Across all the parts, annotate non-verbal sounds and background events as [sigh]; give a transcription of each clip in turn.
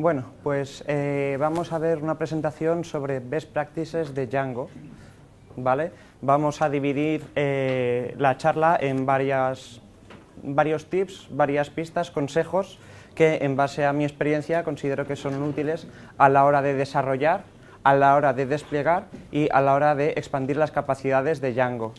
Bueno, pues eh, vamos a ver una presentación sobre Best Practices de Django. ¿vale? Vamos a dividir eh, la charla en varias, varios tips, varias pistas, consejos que en base a mi experiencia considero que son útiles a la hora de desarrollar, a la hora de desplegar y a la hora de expandir las capacidades de Django.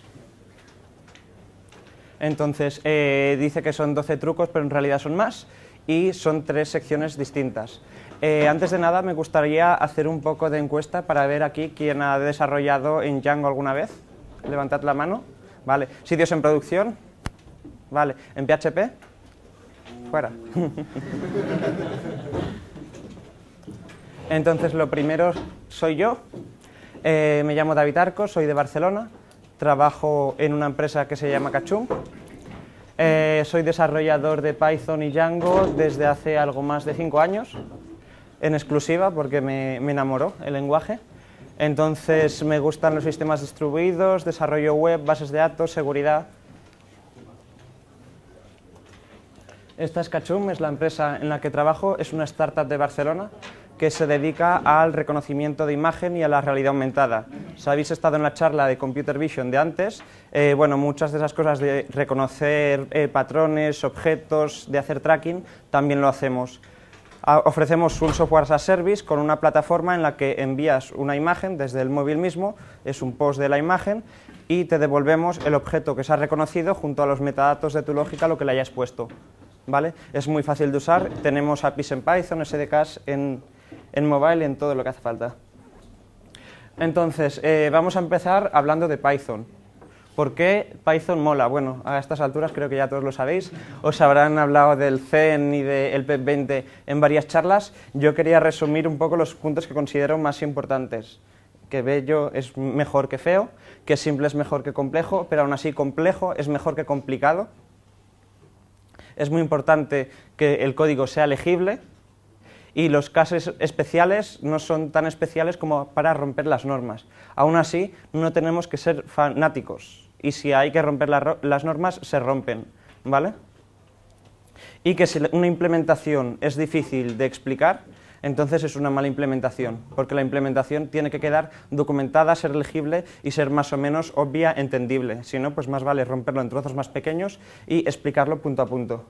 Entonces, eh, dice que son 12 trucos, pero en realidad son más y son tres secciones distintas. Eh, antes de nada, me gustaría hacer un poco de encuesta para ver aquí quién ha desarrollado en Django alguna vez. Levantad la mano. Vale. ¿Sitios en producción? Vale. ¿En PHP? Fuera. [laughs] Entonces, lo primero soy yo. Eh, me llamo David Arcos, soy de Barcelona. Trabajo en una empresa que se llama Cachum. Eh, soy desarrollador de Python y Django desde hace algo más de cinco años, en exclusiva porque me, me enamoró el lenguaje. Entonces me gustan los sistemas distribuidos, desarrollo web, bases de datos, seguridad. Esta es Cachum, es la empresa en la que trabajo, es una startup de Barcelona que se dedica al reconocimiento de imagen y a la realidad aumentada. Si habéis estado en la charla de Computer Vision de antes, eh, bueno, muchas de esas cosas de reconocer eh, patrones, objetos, de hacer tracking, también lo hacemos. Ah, ofrecemos un software as a service con una plataforma en la que envías una imagen desde el móvil mismo, es un post de la imagen, y te devolvemos el objeto que se ha reconocido junto a los metadatos de tu lógica, lo que le hayas puesto. ¿Vale? Es muy fácil de usar, tenemos APIs en Python, SDKs en, en mobile, en todo lo que hace falta. Entonces, eh, vamos a empezar hablando de Python. ¿Por qué Python mola? Bueno, a estas alturas creo que ya todos lo sabéis. Os habrán hablado del CEN y del PEP 20 en varias charlas. Yo quería resumir un poco los puntos que considero más importantes. Que bello es mejor que feo, que simple es mejor que complejo, pero aún así complejo es mejor que complicado. Es muy importante que el código sea legible, y los casos especiales no son tan especiales como para romper las normas. Aún así, no tenemos que ser fanáticos y si hay que romper las normas, se rompen, ¿vale? Y que si una implementación es difícil de explicar, entonces es una mala implementación, porque la implementación tiene que quedar documentada, ser legible y ser más o menos obvia, entendible. Si no, pues más vale romperlo en trozos más pequeños y explicarlo punto a punto.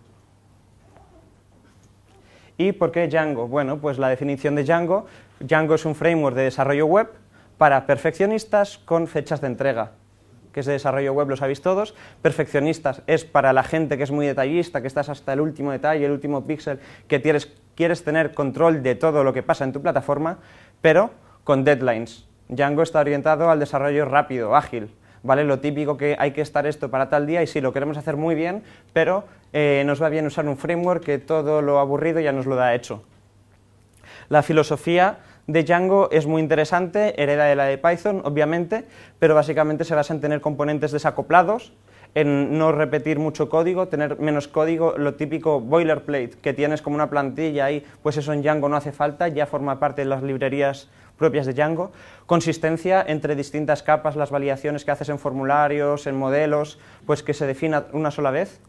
¿Y por qué Django? Bueno, pues la definición de Django, Django es un framework de desarrollo web para perfeccionistas con fechas de entrega que es de desarrollo web, lo sabéis todos. Perfeccionistas es para la gente que es muy detallista, que estás hasta el último detalle, el último píxel, que quieres, quieres tener control de todo lo que pasa en tu plataforma, pero con deadlines. Django está orientado al desarrollo rápido, ágil. ¿Vale? Lo típico que hay que estar esto para tal día y sí, lo queremos hacer muy bien, pero eh, nos va bien usar un framework que todo lo aburrido ya nos lo da hecho. La filosofía de Django es muy interesante, hereda de la de Python, obviamente, pero básicamente se basa en tener componentes desacoplados, en no repetir mucho código, tener menos código, lo típico boilerplate que tienes como una plantilla y pues eso en Django no hace falta, ya forma parte de las librerías propias de Django, consistencia entre distintas capas, las validaciones que haces en formularios, en modelos, pues que se defina una sola vez.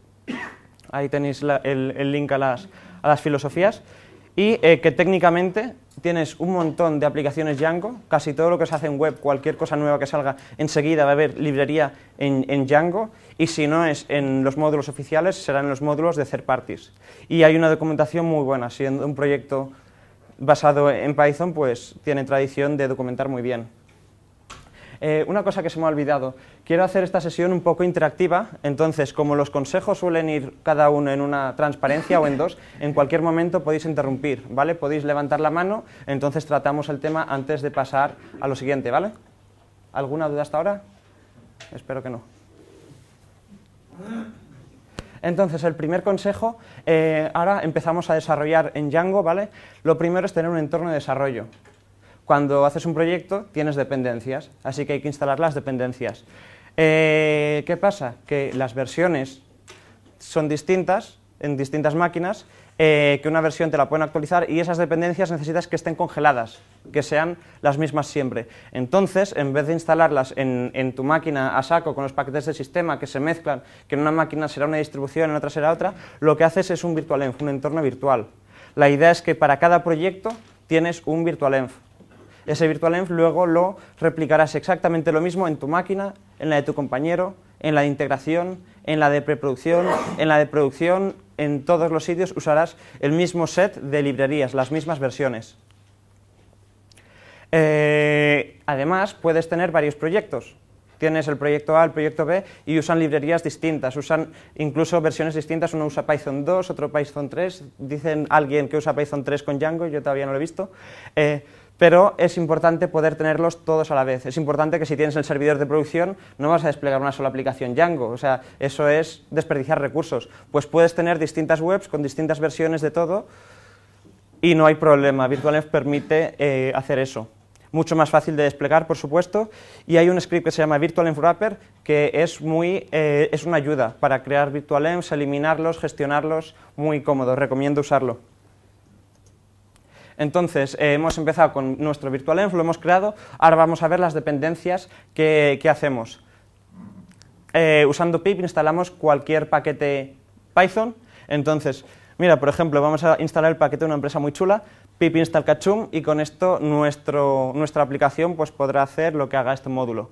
Ahí tenéis el, link a las, a las filosofías. Y eh, que técnicamente tienes un montón de aplicaciones Django, casi todo lo que se hace en web, cualquier cosa nueva que salga, enseguida va a haber librería en, en, Django, y si no es en los módulos oficiales, serán en los módulos de third parties. Y hay una documentación muy buena, siendo un proyecto basado en Python, pues tiene tradición de documentar muy bien. Eh, una cosa que se me ha olvidado, quiero hacer esta sesión un poco interactiva, entonces como los consejos suelen ir cada uno en una transparencia o en dos, en cualquier momento podéis interrumpir, ¿vale? Podéis levantar la mano, entonces tratamos el tema antes de pasar a lo siguiente, ¿vale? ¿Alguna duda hasta ahora? Espero que no. Entonces, el primer consejo, eh, ahora empezamos a desarrollar en Django, ¿vale? Lo primero es tener un entorno de desarrollo. Cuando haces un proyecto tienes dependencias, así que hay que instalar las dependencias. Eh, ¿Qué pasa? Que las versiones son distintas en distintas máquinas eh, que una versión te la pueden actualizar y esas dependencias necesitas que estén congeladas, que sean las mismas siempre. Entonces, en vez de instalarlas en, tu máquina a saco con los paquetes de sistema que se mezclan, que en una máquina será una distribución, en otra será otra, lo que haces es un virtualenv, un entorno virtual. La idea es que para cada proyecto tienes un virtualenv. Ese virtualenv luego lo replicarás exactamente lo mismo en tu máquina, en la de tu compañero, en la de integración, en la de preproducción, en la de producción, en todos los sitios usarás el mismo set de librerías, las mismas versiones. Eh, además, puedes tener varios proyectos. Tienes el proyecto A, el proyecto B y usan librerías distintas, usan incluso versiones distintas. Uno usa Python 2, otro Python 3. Dicen alguien que usa Python 3 con Django, yo todavía no lo he visto. Eh, pero es importante poder tenerlos todos a la vez. Es importante que si tienes el servidor de producción no vas a desplegar una sola aplicación Django, o sea, eso es desperdiciar recursos. Pues puedes tener distintas webs con distintas versiones de todo y no hay problema. VirtualEnv permite eh, hacer eso mucho más fácil de desplegar, por supuesto, y hay un script que se llama Virtual Wrapper que es, muy, eh, es una ayuda para crear virtualenvs, eliminarlos, gestionarlos, muy cómodo, recomiendo usarlo. Entonces, eh, hemos empezado con nuestro virtualenv, lo hemos creado, ahora vamos a ver las dependencias que, hacemos. Eh, usando pip instalamos cualquier paquete Python, entonces, mira, por ejemplo, vamos a instalar el paquete de una empresa muy chula, pip install cachum y con esto nuestra aplicación pues, podrá hacer lo que haga este módulo.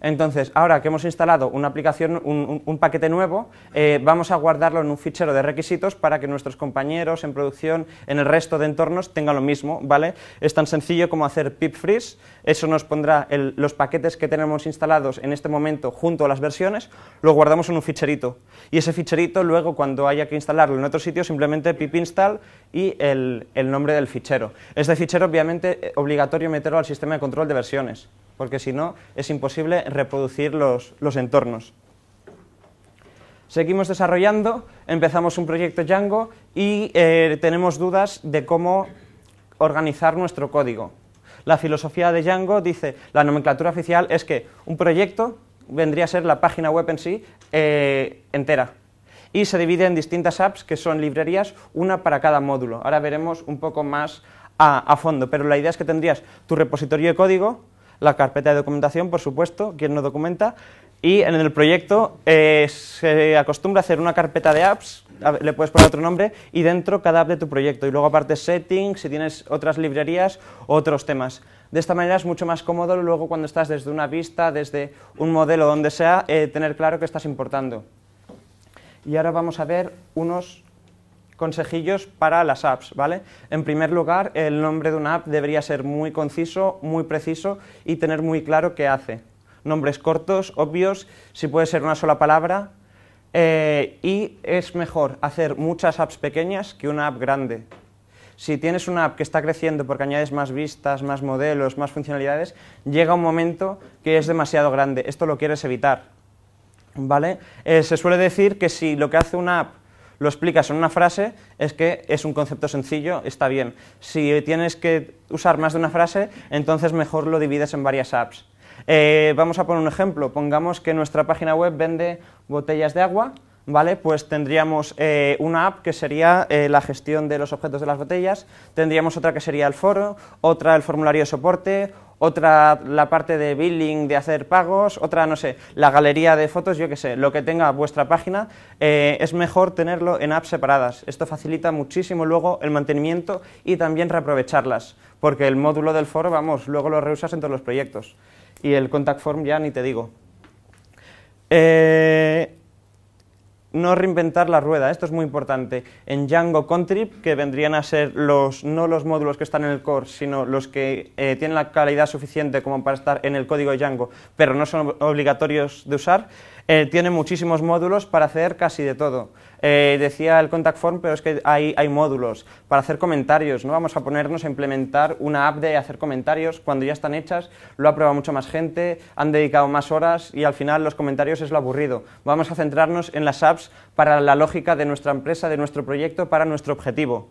Entonces, ahora que hemos instalado una aplicación, un, paquete nuevo, eh, vamos a guardarlo en un fichero de requisitos para que nuestros compañeros en producción, en el resto de entornos, tengan lo mismo, ¿vale? Es tan sencillo como hacer pip freeze, eso nos pondrá los paquetes que tenemos instalados en este momento junto a las versiones, lo guardamos en un ficherito. Y ese ficherito, luego, cuando haya que instalarlo en otro sitio, simplemente pip install y el, el nombre del fichero. Este fichero, obviamente, obligatorio meterlo al sistema de control de versiones porque si no es imposible reproducir los, entornos. Seguimos desarrollando, empezamos un proyecto Django y eh, tenemos dudas de cómo organizar nuestro código. La filosofía de Django dice, la nomenclatura oficial es que un proyecto vendría a ser la página web en sí eh, entera y se divide en distintas apps que son librerías, una para cada módulo. Ahora veremos un poco más a, a fondo, pero la idea es que tendrías tu repositorio de código, la carpeta de documentación, por supuesto, quien no documenta, y en el proyecto eh, se acostumbra a hacer una carpeta de apps, le puedes poner otro nombre, y dentro cada app de tu proyecto. Y luego aparte settings, si tienes otras librerías, otros temas. De esta manera es mucho más cómodo luego cuando estás desde una vista, desde un modelo, donde sea, eh, tener claro qué estás importando. Y ahora vamos a ver unos consejillos para las apps, ¿vale? En primer lugar, el nombre de una app debería ser muy conciso, muy preciso y tener muy claro qué hace. Nombres cortos, obvios, si puede ser una sola palabra. Eh, y es mejor hacer muchas apps pequeñas que una app grande. Si tienes una app que está creciendo porque añades más vistas, más modelos, más funcionalidades, llega un momento que es demasiado grande. Esto lo quieres evitar. ¿Vale? Eh, se suele decir que si lo que hace una app lo explicas en una frase, es que es un concepto sencillo, está bien. Si tienes que usar más de una frase, entonces mejor lo divides en varias apps. Eh, vamos a poner un ejemplo. Pongamos que nuestra página web vende botellas de agua, ¿vale? Pues tendríamos eh, una app que sería eh, la gestión de los objetos de las botellas, tendríamos otra que sería el foro, otra el formulario de soporte, otra la parte de billing, de hacer pagos, otra, no sé, la galería de fotos, yo qué sé, lo que tenga vuestra página, eh, es mejor tenerlo en apps separadas. Esto facilita muchísimo luego el mantenimiento y también reaprovecharlas, porque el módulo del foro, vamos, luego lo reusas en todos los proyectos. Y el contact form ya ni te digo. Eh, no reinventar la rueda, esto es muy importante. En Django Contrib, que vendrían a ser los, no los módulos que están en el core, sino los que eh, tienen la calidad suficiente como para estar en el código de Django, pero no son obligatorios de usar, eh, tiene muchísimos módulos para hacer casi de todo. Eh, decía el contact form, pero es que hay, hay, módulos para hacer comentarios. No vamos a ponernos a implementar una app de hacer comentarios cuando ya están hechas, lo ha probado mucha más gente, han dedicado más horas y al final los comentarios es lo aburrido. Vamos a centrarnos en las apps para la lógica de nuestra empresa, de nuestro proyecto, para nuestro objetivo.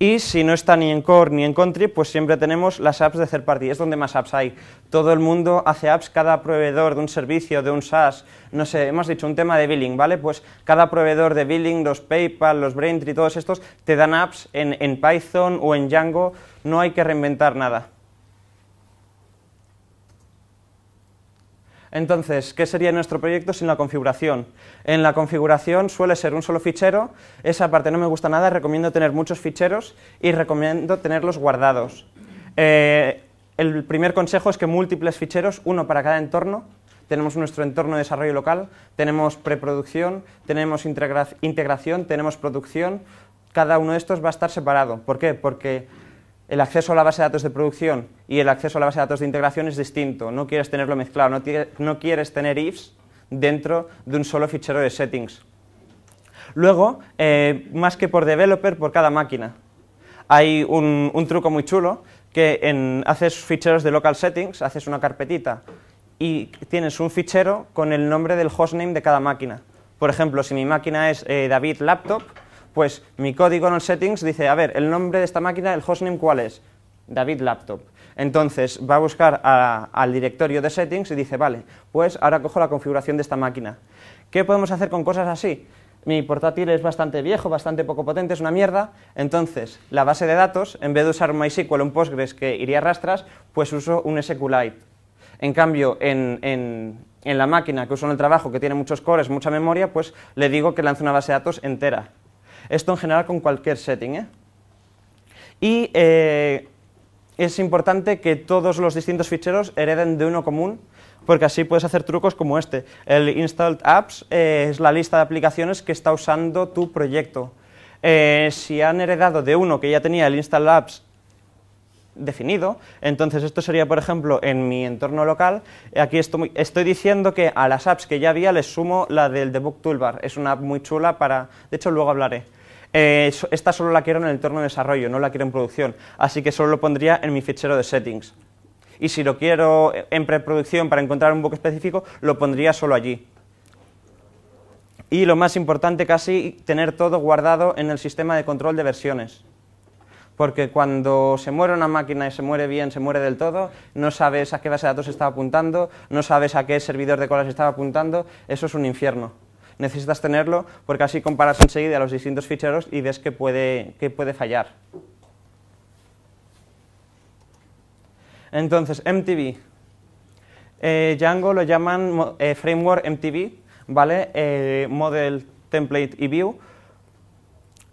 Y si no está ni en Core ni en Contrib, pues siempre tenemos las apps de third party, es donde más apps hay. Todo el mundo hace apps, cada proveedor de un servicio, de un SaaS, no sé, hemos dicho un tema de billing, ¿vale? Pues cada proveedor de billing, los PayPal, los Braintree, todos estos, te dan apps en, en Python o en Django, no hay que reinventar nada. Entonces, ¿qué sería nuestro proyecto sin la configuración? En la configuración suele ser un solo fichero, esa parte no me gusta nada, recomiendo tener muchos ficheros y recomiendo tenerlos guardados. Eh, el primer consejo es que múltiples ficheros, uno para cada entorno, tenemos nuestro entorno de desarrollo local, tenemos preproducción, tenemos integración, tenemos producción, cada uno de estos va a estar separado. ¿Por qué? Porque el acceso a la base de datos de producción y el acceso a la base de datos de integración es distinto, no quieres tenerlo mezclado, no, quieres tener ifs dentro de un solo fichero de settings. Luego, eh, más que por developer, por cada máquina. Hay un, truco muy chulo que en, haces ficheros de local settings, haces una carpetita y tienes un fichero con el nombre del hostname de cada máquina. Por ejemplo, si mi máquina es eh, David Laptop, pues mi código en el settings dice, a ver, el nombre de esta máquina, el hostname, ¿cuál es? David Laptop. Entonces va a buscar al directorio de settings y dice, vale, pues ahora cojo la configuración de esta máquina. ¿Qué podemos hacer con cosas así? Mi portátil es bastante viejo, bastante poco potente, es una mierda, entonces la base de datos, en vez de usar MySQL o un Postgres que iría a rastras, pues uso un SQLite. En cambio, en, en la máquina que uso en el trabajo, que tiene muchos cores, mucha memoria, pues le digo que lance una base de datos entera. Esto en general con cualquier setting. ¿eh? Y eh, es importante que todos los distintos ficheros hereden de uno común, porque así puedes hacer trucos como este. El installed apps eh, es la lista de aplicaciones que está usando tu proyecto. si han heredado de uno que ya tenía el installed apps definido. Entonces, esto sería, por ejemplo, en mi entorno local. Aquí estoy, estoy, diciendo que a las apps que ya había les sumo la del Debug Toolbar. Es una app muy chula para... De hecho, luego hablaré. Eh, esta solo la quiero en el entorno de desarrollo, no la quiero en producción, así que solo lo pondría en mi fichero de settings. Y si lo quiero en preproducción para encontrar un bug específico, lo pondría solo allí. Y lo más importante casi, tener todo guardado en el sistema de control de versiones. Porque cuando se muere una máquina y se muere bien, se muere del todo, no sabes a qué base de datos estaba apuntando, no sabes a qué servidor de colas estaba apuntando, eso es un infierno necesitas tenerlo porque así comparas enseguida los distintos ficheros y ves que puede, que puede fallar. Entonces, MTV. Eh, Django lo llaman eh, Framework MTV, ¿vale? Eh, model, Template y View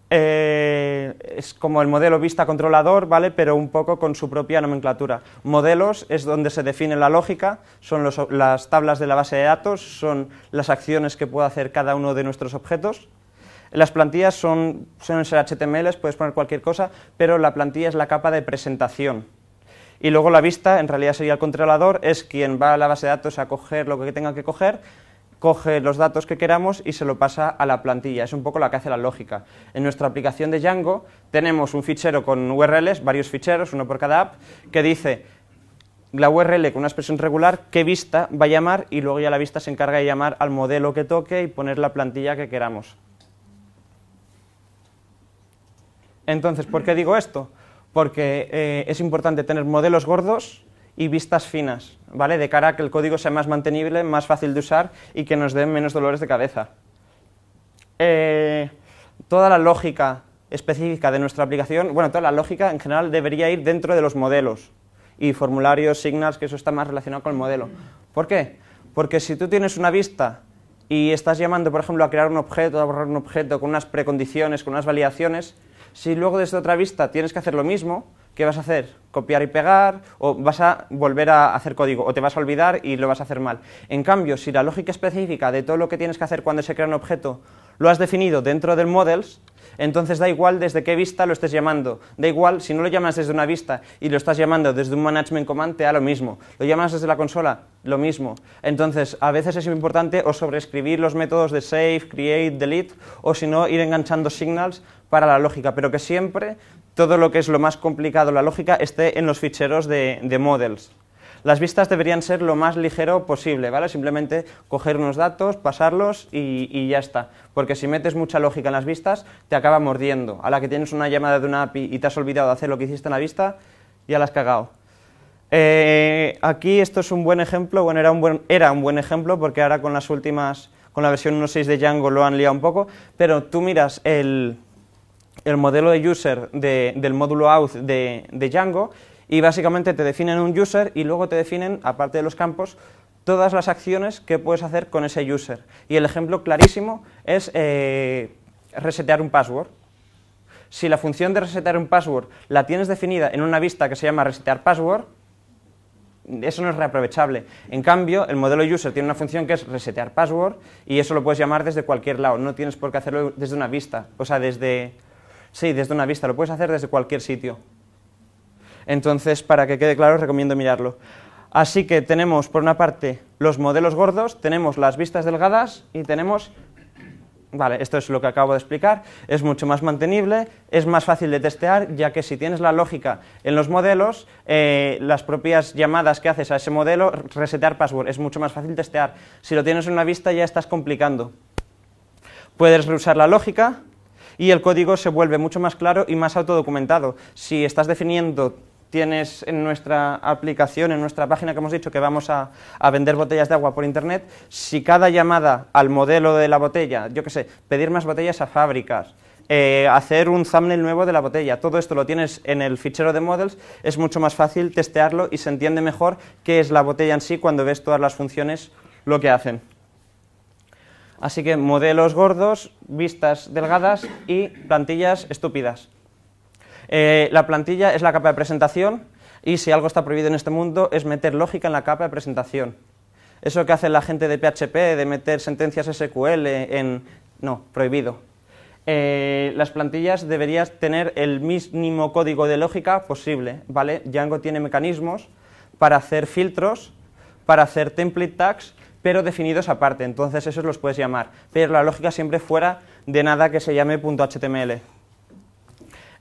eh, es como el modelo vista controlador, ¿vale? Pero un poco con su propia nomenclatura. Modelos es donde se define la lógica, son las tablas de la base de datos, son las acciones que puede hacer cada uno de nuestros objetos. Las plantillas son, suelen ser HTML, puedes poner cualquier cosa, pero la plantilla es la capa de presentación. Y luego la vista, en realidad sería el controlador, es quien va a la base de datos a coger lo que tenga que coger coge los datos que queramos y se lo pasa a la plantilla. Es un poco lo que hace la lógica. En nuestra aplicación de Django tenemos un fichero con URLs, varios ficheros, uno por cada app, que dice la URL con una expresión regular, qué vista va a llamar y luego ya la vista se encarga de llamar al modelo que toque y poner la plantilla que queramos. Entonces, ¿por qué digo esto? Porque eh, es importante tener modelos gordos y vistas finas, ¿vale? De cara a que el código sea más mantenible, más fácil de usar y que nos den menos dolores de cabeza. Eh, toda la lógica específica de nuestra aplicación, bueno, toda la lógica en general debería ir dentro de los modelos y formularios, signals, que eso está más relacionado con el modelo. ¿Por qué? Porque si tú tienes una vista y estás llamando, por ejemplo, a crear un objeto, a borrar un objeto con unas precondiciones, con unas validaciones, si luego desde otra vista tienes que hacer lo mismo, ¿qué vas a hacer? ¿Copiar y pegar? ¿O vas a volver a hacer código? ¿O te vas a olvidar y lo vas a hacer mal? En cambio, si la lógica específica de todo lo que tienes que hacer cuando se crea un objeto lo has definido dentro del models, entonces da igual desde qué vista lo estés llamando. Da igual si no lo llamas desde una vista y lo estás llamando desde un management command, te da lo mismo. Lo llamas desde la consola, lo mismo. Entonces, a veces es importante o sobreescribir los métodos de save, create, delete, o si no, ir enganchando signals para la lógica, pero que siempre todo lo que es lo más complicado, la lógica, esté en los ficheros de, models. Las vistas deberían ser lo más ligero posible, ¿vale? Simplemente coger unos datos, pasarlos y, ya está. Porque si metes mucha lógica en las vistas, te acaba mordiendo. A la que tienes una llamada de una API y te has olvidado de hacer lo que hiciste en la vista, ya la has cagado. Eh, aquí esto es un buen ejemplo, bueno, era un buen, era un buen ejemplo porque ahora con las últimas, con la versión 1.6 de Django lo han liado un poco, pero tú miras el, el modelo de user del módulo auth de, Django y básicamente te definen un user y luego te definen, aparte de los campos, todas las acciones que puedes hacer con ese user. Y el ejemplo clarísimo es eh, resetear un password. Si la función de resetear un password la tienes definida en una vista que se llama resetear password, eso no es reaprovechable. En cambio, el modelo user tiene una función que es resetear password y eso lo puedes llamar desde cualquier lado, no tienes por qué hacerlo desde una vista, o sea, desde... Sí, desde una vista, lo puedes hacer desde cualquier sitio. Entonces, para que quede claro, recomiendo mirarlo. Así que tenemos, por una parte, los modelos gordos, tenemos las vistas delgadas y tenemos Vale, esto es lo que acabo de explicar, es mucho más mantenible, es más fácil de testear, ya que si tienes la lógica en los modelos, eh, las propias llamadas que haces a ese modelo, resetear password, es mucho más fácil testear. Si lo tienes en una vista ya estás complicando. Puedes reusar la lógica y el código se vuelve mucho más claro y más autodocumentado. Si estás definiendo tienes en nuestra aplicación, en nuestra página que hemos dicho que vamos a, vender botellas de agua por internet, si cada llamada al modelo de la botella, yo qué sé, pedir más botellas a fábricas, eh, hacer un thumbnail nuevo de la botella, todo esto lo tienes en el fichero de models, es mucho más fácil testearlo y se entiende mejor qué es la botella en sí cuando ves todas las funciones lo que hacen. Así que modelos gordos, vistas delgadas y plantillas estúpidas. Eh, la plantilla es la capa de presentación y si algo está prohibido en este mundo es meter lógica en la capa de presentación. Eso que hace la gente de PHP de meter sentencias SQL en... No, prohibido. Eh, las plantillas deberían tener el mínimo código de lógica posible, ¿vale? Django tiene mecanismos para hacer filtros, para hacer template tags, pero definidos aparte, entonces esos los puedes llamar, pero la lógica siempre fuera de nada que se llame .html.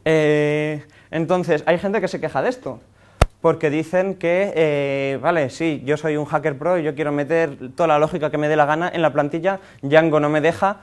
Eh, entonces, hay gente que se queja de esto, porque dicen que, eh, vale, sí, yo soy un hacker pro y yo quiero meter toda la lógica que me dé la gana en la plantilla, Django no me deja,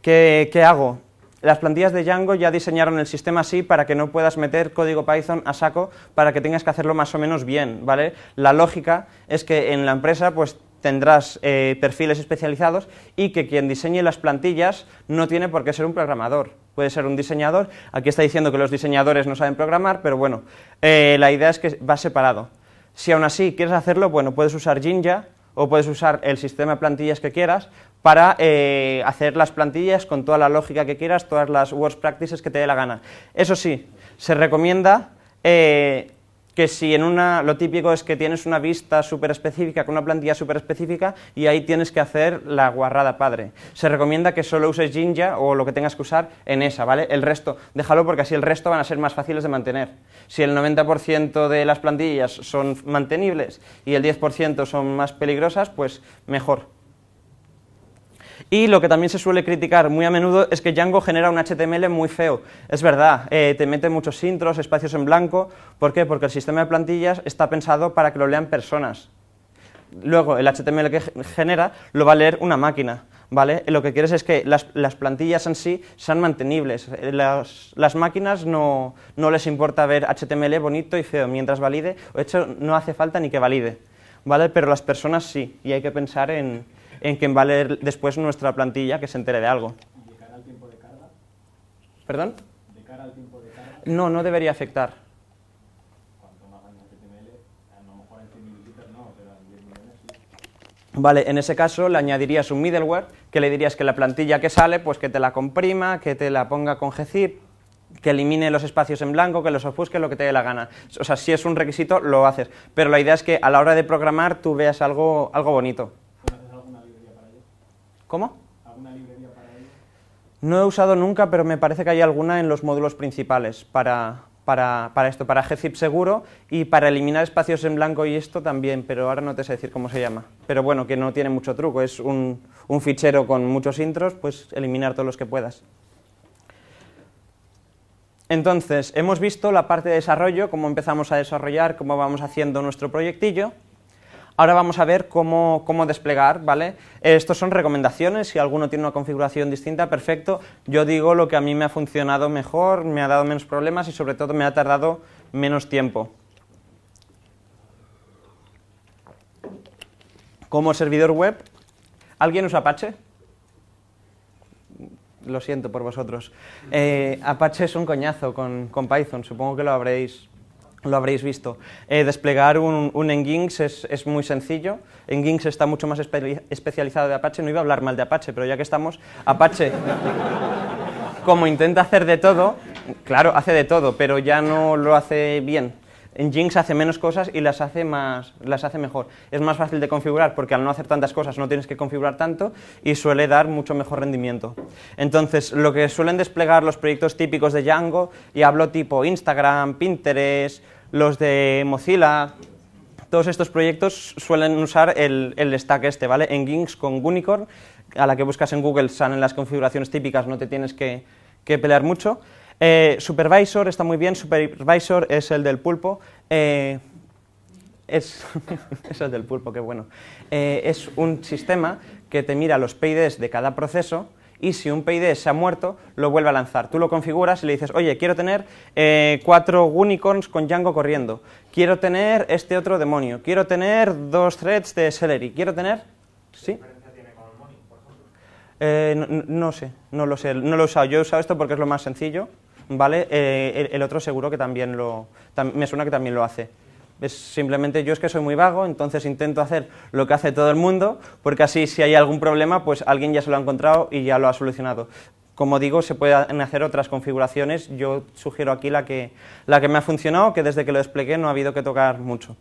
¿qué, qué hago? Las plantillas de Django ya diseñaron el sistema así para que no puedas meter código Python a saco para que tengas que hacerlo más o menos bien, ¿vale? La lógica es que en la empresa pues tendrás eh, perfiles especializados y que quien diseñe las plantillas no tiene por qué ser un programador, puede ser un diseñador. Aquí está diciendo que los diseñadores no saben programar, pero bueno, eh, la idea es que va separado. Si aún así quieres hacerlo, bueno, puedes usar Jinja o puedes usar el sistema de plantillas que quieras para eh, hacer las plantillas con toda la lógica que quieras, todas las worst practices que te dé la gana. Eso sí, se recomienda que si en una, lo típico es que tienes una vista súper específica con una plantilla súper específica y ahí tienes que hacer la guarrada padre. Se recomienda que solo uses Jinja o lo que tengas que usar en esa, ¿vale? El resto, déjalo porque así el resto van a ser más fáciles de mantener. Si el 90% de las plantillas son mantenibles y el 10% son más peligrosas, pues mejor. Y lo que también se suele criticar muy a menudo es que Django genera un HTML muy feo. Es verdad, eh, te mete muchos intros, espacios en blanco. ¿Por qué? Porque el sistema de plantillas está pensado para que lo lean personas. Luego, el HTML que genera lo va a leer una máquina. ¿Vale? Lo que quieres es que las, plantillas en sí sean mantenibles. Las, las máquinas no, no, les importa ver HTML bonito y feo mientras valide. De hecho, no hace falta ni que valide. ¿Vale? Pero las personas sí, y hay que pensar en, en quien va después nuestra plantilla que se entere de algo. ¿Y de cara al tiempo de carga? ¿Perdón? ¿De cara al tiempo de carga? No, no debería afectar. Cuanto más en HTML, a lo mejor en 100 mililitros no, pero en 10 millones sí. Vale, en ese caso le añadirías un middleware que le dirías que la plantilla que sale, pues que te la comprima, que te la ponga con gzip, que elimine los espacios en blanco, que los ofusque, lo que te dé la gana. O sea, si es un requisito, lo haces. Pero la idea es que a la hora de programar tú veas algo, algo bonito. ¿Cómo? ¿Alguna librería para ello? No he usado nunca, pero me parece que hay alguna en los módulos principales para, para, para, esto, para gzip seguro y para eliminar espacios en blanco y esto también, pero ahora no te sé decir cómo se llama. Pero bueno, que no tiene mucho truco, es un, un fichero con muchos intros, pues eliminar todos los que puedas. Entonces, hemos visto la parte de desarrollo, cómo empezamos a desarrollar, cómo vamos haciendo nuestro proyectillo. Ahora vamos a ver cómo, desplegar, ¿vale? Estos son recomendaciones, si alguno tiene una configuración distinta, perfecto. Yo digo lo que a mí me ha funcionado mejor, me ha dado menos problemas y sobre todo me ha tardado menos tiempo. Como servidor web, ¿alguien usa Apache? Lo siento por vosotros. Eh, Apache es un coñazo con, con Python, supongo que lo habréis lo habréis visto. Eh, desplegar un, un Nginx es, es, muy sencillo. Nginx está mucho más espe especializado de Apache. No iba a hablar mal de Apache, pero ya que estamos, Apache, como intenta hacer de todo, claro, hace de todo, pero ya no lo hace bien. Nginx hace menos cosas y las hace, más, las hace mejor. Es más fácil de configurar porque al no hacer tantas cosas no tienes que configurar tanto y suele dar mucho mejor rendimiento. Entonces, lo que suelen desplegar los proyectos típicos de Django, y hablo tipo Instagram, Pinterest, los de Mozilla, todos estos proyectos suelen usar el, stack este, ¿vale? Nginx con Unicorn, a la que buscas en Google salen las configuraciones típicas, no te tienes que, que pelear mucho. Eh, supervisor está muy bien, Supervisor es el del pulpo. Eh, es, [laughs] es, el del pulpo, qué bueno. Eh, es un sistema que te mira los PIDs de cada proceso y si un PID se ha muerto, lo vuelve a lanzar. Tú lo configuras y le dices, oye, quiero tener eh, cuatro unicorns con Django corriendo, quiero tener este otro demonio, quiero tener dos threads de Celery, quiero tener... ¿Sí? Eh, no, no, sé, no lo sé, no lo he usado. Yo he usado esto porque es lo más sencillo, ¿vale? Eh, el, otro seguro que también lo... Me suena que también lo hace. Es simplemente yo es que soy muy vago, entonces intento hacer lo que hace todo el mundo, porque así si hay algún problema, pues alguien ya se lo ha encontrado y ya lo ha solucionado. Como digo, se pueden hacer otras configuraciones, yo sugiero aquí la que, la que me ha funcionado, que desde que lo desplegué no ha habido que tocar mucho.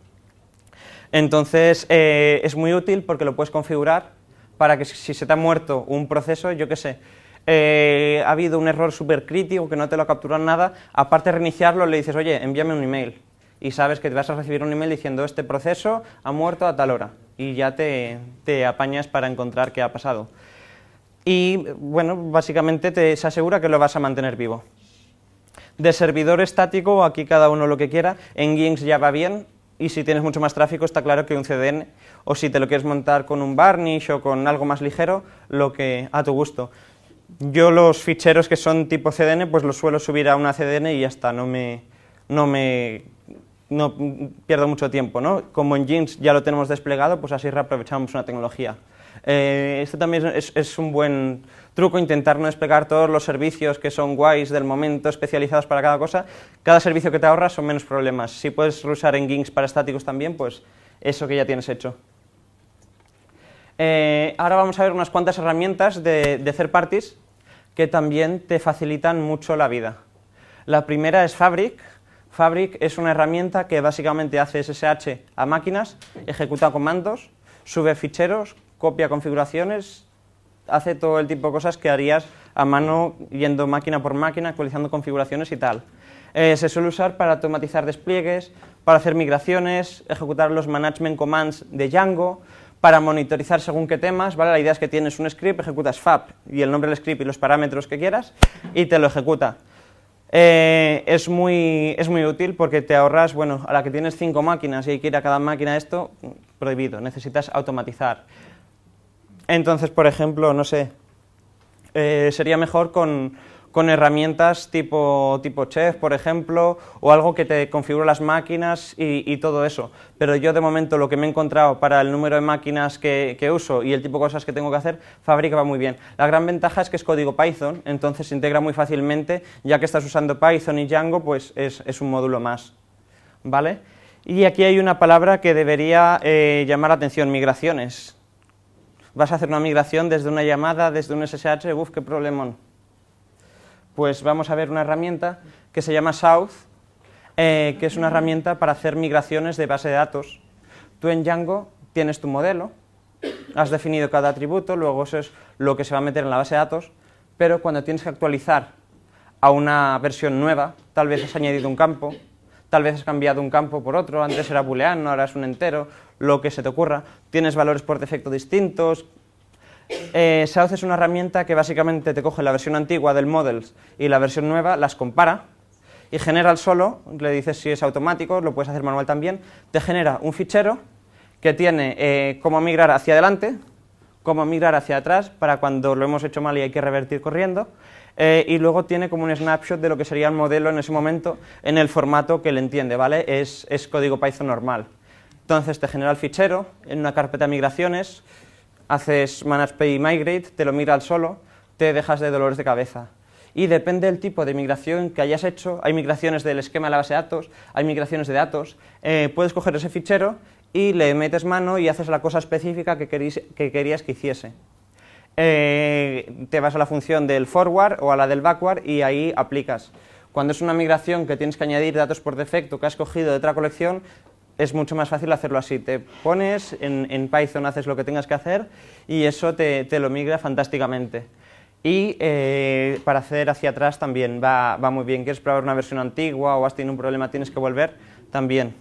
Entonces, eh, es muy útil porque lo puedes configurar para que si se te ha muerto un proceso, yo qué sé, eh, ha habido un error súper crítico que no te lo ha capturado nada, aparte de reiniciarlo le dices, oye, envíame un email y sabes que te vas a recibir un email diciendo este proceso ha muerto a tal hora y ya te, te apañas para encontrar qué ha pasado. Y bueno, básicamente te, se asegura que lo vas a mantener vivo. De servidor estático, aquí cada uno lo que quiera, en Ginx ya va bien, y si tienes mucho más tráfico está claro que un CDN, o si te lo quieres montar con un Varnish o con algo más ligero, lo que a tu gusto. Yo los ficheros que son tipo CDN, pues los suelo subir a una CDN y ya está, no me, no me no pierdo mucho tiempo, ¿no? Como en Jeans ya lo tenemos desplegado, pues así reaprovechamos una tecnología. Eh, esto también es, es, un buen truco, intentar no desplegar todos los servicios que son guays del momento, especializados para cada cosa. Cada servicio que te ahorras son menos problemas. Si puedes usar en Ginks para estáticos también, pues eso que ya tienes hecho. Eh, ahora vamos a ver unas cuantas herramientas de, de third parties que también te facilitan mucho la vida. La primera es Fabric, Fabric es una herramienta que básicamente hace SSH a máquinas, ejecuta comandos, sube ficheros, copia configuraciones, hace todo el tipo de cosas que harías a mano yendo máquina por máquina, actualizando configuraciones y tal. Eh, se suele usar para automatizar despliegues, para hacer migraciones, ejecutar los management commands de Django, para monitorizar según qué temas, ¿vale? La idea es que tienes un script, ejecutas fab y el nombre del script y los parámetros que quieras y te lo ejecuta. Eh, es, muy, es muy útil porque te ahorras, bueno, a la que tienes cinco máquinas y hay que ir a cada máquina esto, prohibido, necesitas automatizar. Entonces, por ejemplo, no sé, eh, sería mejor con, con herramientas tipo, tipo Chef, por ejemplo, o algo que te configure las máquinas y, todo eso. Pero yo de momento lo que me he encontrado para el número de máquinas que, que, uso y el tipo de cosas que tengo que hacer, Fabric va muy bien. La gran ventaja es que es código Python, entonces se integra muy fácilmente, ya que estás usando Python y Django, pues es, es un módulo más. ¿Vale? Y aquí hay una palabra que debería eh, llamar la atención, migraciones. Vas a hacer una migración desde una llamada, desde un SSH, uff, qué problemón pues vamos a ver una herramienta que se llama South, eh, que es una herramienta para hacer migraciones de base de datos. Tú en Django tienes tu modelo, has definido cada atributo, luego eso es lo que se va a meter en la base de datos, pero cuando tienes que actualizar a una versión nueva, tal vez has añadido un campo, tal vez has cambiado un campo por otro, antes era booleano, ahora es un entero, lo que se te ocurra, tienes valores por defecto distintos, eh, es una herramienta que básicamente te coge la versión antigua del Models y la versión nueva, las compara y genera el solo, le dices si es automático, lo puedes hacer manual también, te genera un fichero que tiene eh, cómo migrar hacia adelante, cómo migrar hacia atrás para cuando lo hemos hecho mal y hay que revertir corriendo, eh, y luego tiene como un snapshot de lo que sería el modelo en ese momento en el formato que le entiende, ¿vale? Es, es código Python normal. Entonces te genera el fichero en una carpeta de migraciones, haces manage pay migrate, te lo mira al solo, te dejas de dolores de cabeza. y depende del tipo de migración que hayas hecho, hay migraciones del esquema de la base de datos, hay migraciones de datos, eh, puedes coger ese fichero y le metes mano y haces la cosa específica que, que querías que hiciese. Eh, te vas a la función del forward o a la del backward y ahí aplicas. Cuando es una migración que tienes que añadir datos por defecto que has cogido de otra colección, es mucho más fácil hacerlo así. Te pones, en, Python haces lo que tengas que hacer y eso te, lo migra fantásticamente. Y eh, para hacer hacia atrás también va, muy bien. ¿Quieres probar una versión antigua o has tenido un problema, tienes que volver? También.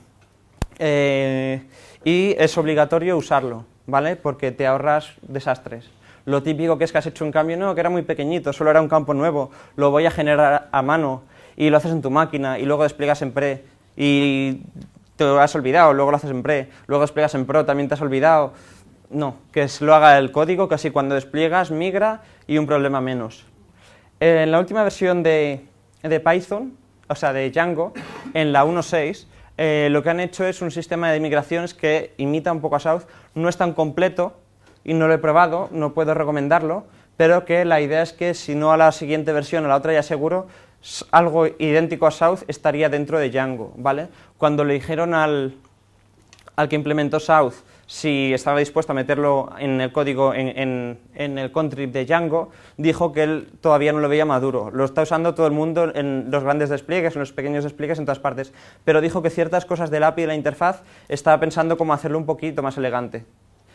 Eh, y es obligatorio usarlo, ¿vale? Porque te ahorras desastres. Lo típico que es que has hecho un cambio, no, que era muy pequeñito, solo era un campo nuevo, lo voy a generar a mano y lo haces en tu máquina y luego despliegas en pre te lo has olvidado, luego lo haces en pre, luego despliegas en pro, también te has olvidado. No, que lo haga el código, que así cuando despliegas migra y un problema menos. En la última versión de, Python, o sea, de Django, en la 1.6, eh, lo que han hecho es un sistema de migraciones que imita un poco a South, no es tan completo y no lo he probado, no puedo recomendarlo, pero que la idea es que si no a la siguiente versión, a la otra ya seguro, algo idéntico a South estaría dentro de Django, ¿vale? Cuando le dijeron al, al que implementó South si estaba dispuesto a meterlo en el código, en, en, el contrib de Django, dijo que él todavía no lo veía maduro. Lo está usando todo el mundo en los grandes despliegues, en los pequeños despliegues, en todas partes. Pero dijo que ciertas cosas del API y de la interfaz estaba pensando cómo hacerlo un poquito más elegante.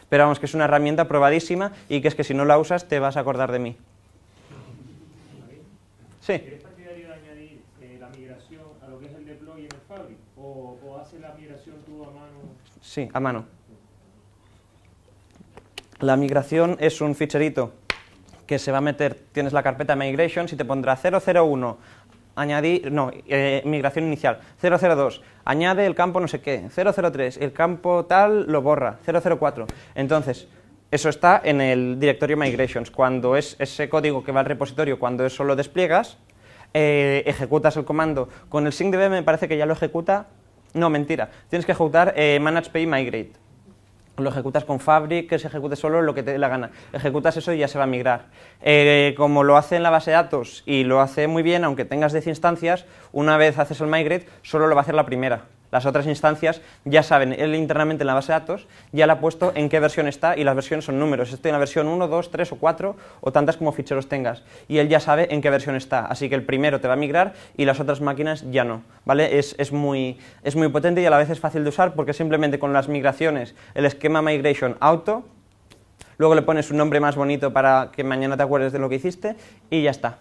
Pero vamos, que es una herramienta probadísima y que es que si no la usas te vas a acordar de mí. Sí. Sí, a mano. La migración es un ficherito que se va a meter, tienes la carpeta migration, si te pondrá 001, añadir, no, eh, migración inicial, 002, añade el campo no sé qué, 003, el campo tal lo borra, 004. Entonces, eso está en el directorio migrations. Cuando es ese código que va al repositorio, cuando eso lo despliegas, eh, ejecutas el comando. Con el syncdb me parece que ya lo ejecuta no, mentira. Tienes que ejecutar eh, manage migrate. Lo ejecutas con Fabric, que se ejecute solo lo que te dé la gana. Ejecutas eso y ya se va a migrar. Eh, como lo hace en la base de datos y lo hace muy bien, aunque tengas 10 instancias, una vez haces el migrate, solo lo va a hacer la primera. Las otras instancias ya saben, él internamente en la base de datos ya le ha puesto en qué versión está y las versiones son números. Estoy en la versión 1, 2, 3 o 4 o tantas como ficheros tengas. Y él ya sabe en qué versión está. Así que el primero te va a migrar y las otras máquinas ya no. ¿vale? Es, muy, es muy potente y a la vez es fácil de usar porque simplemente con las migraciones, el esquema migration auto, luego le pones un nombre más bonito para que mañana te acuerdes de lo que hiciste y ya está.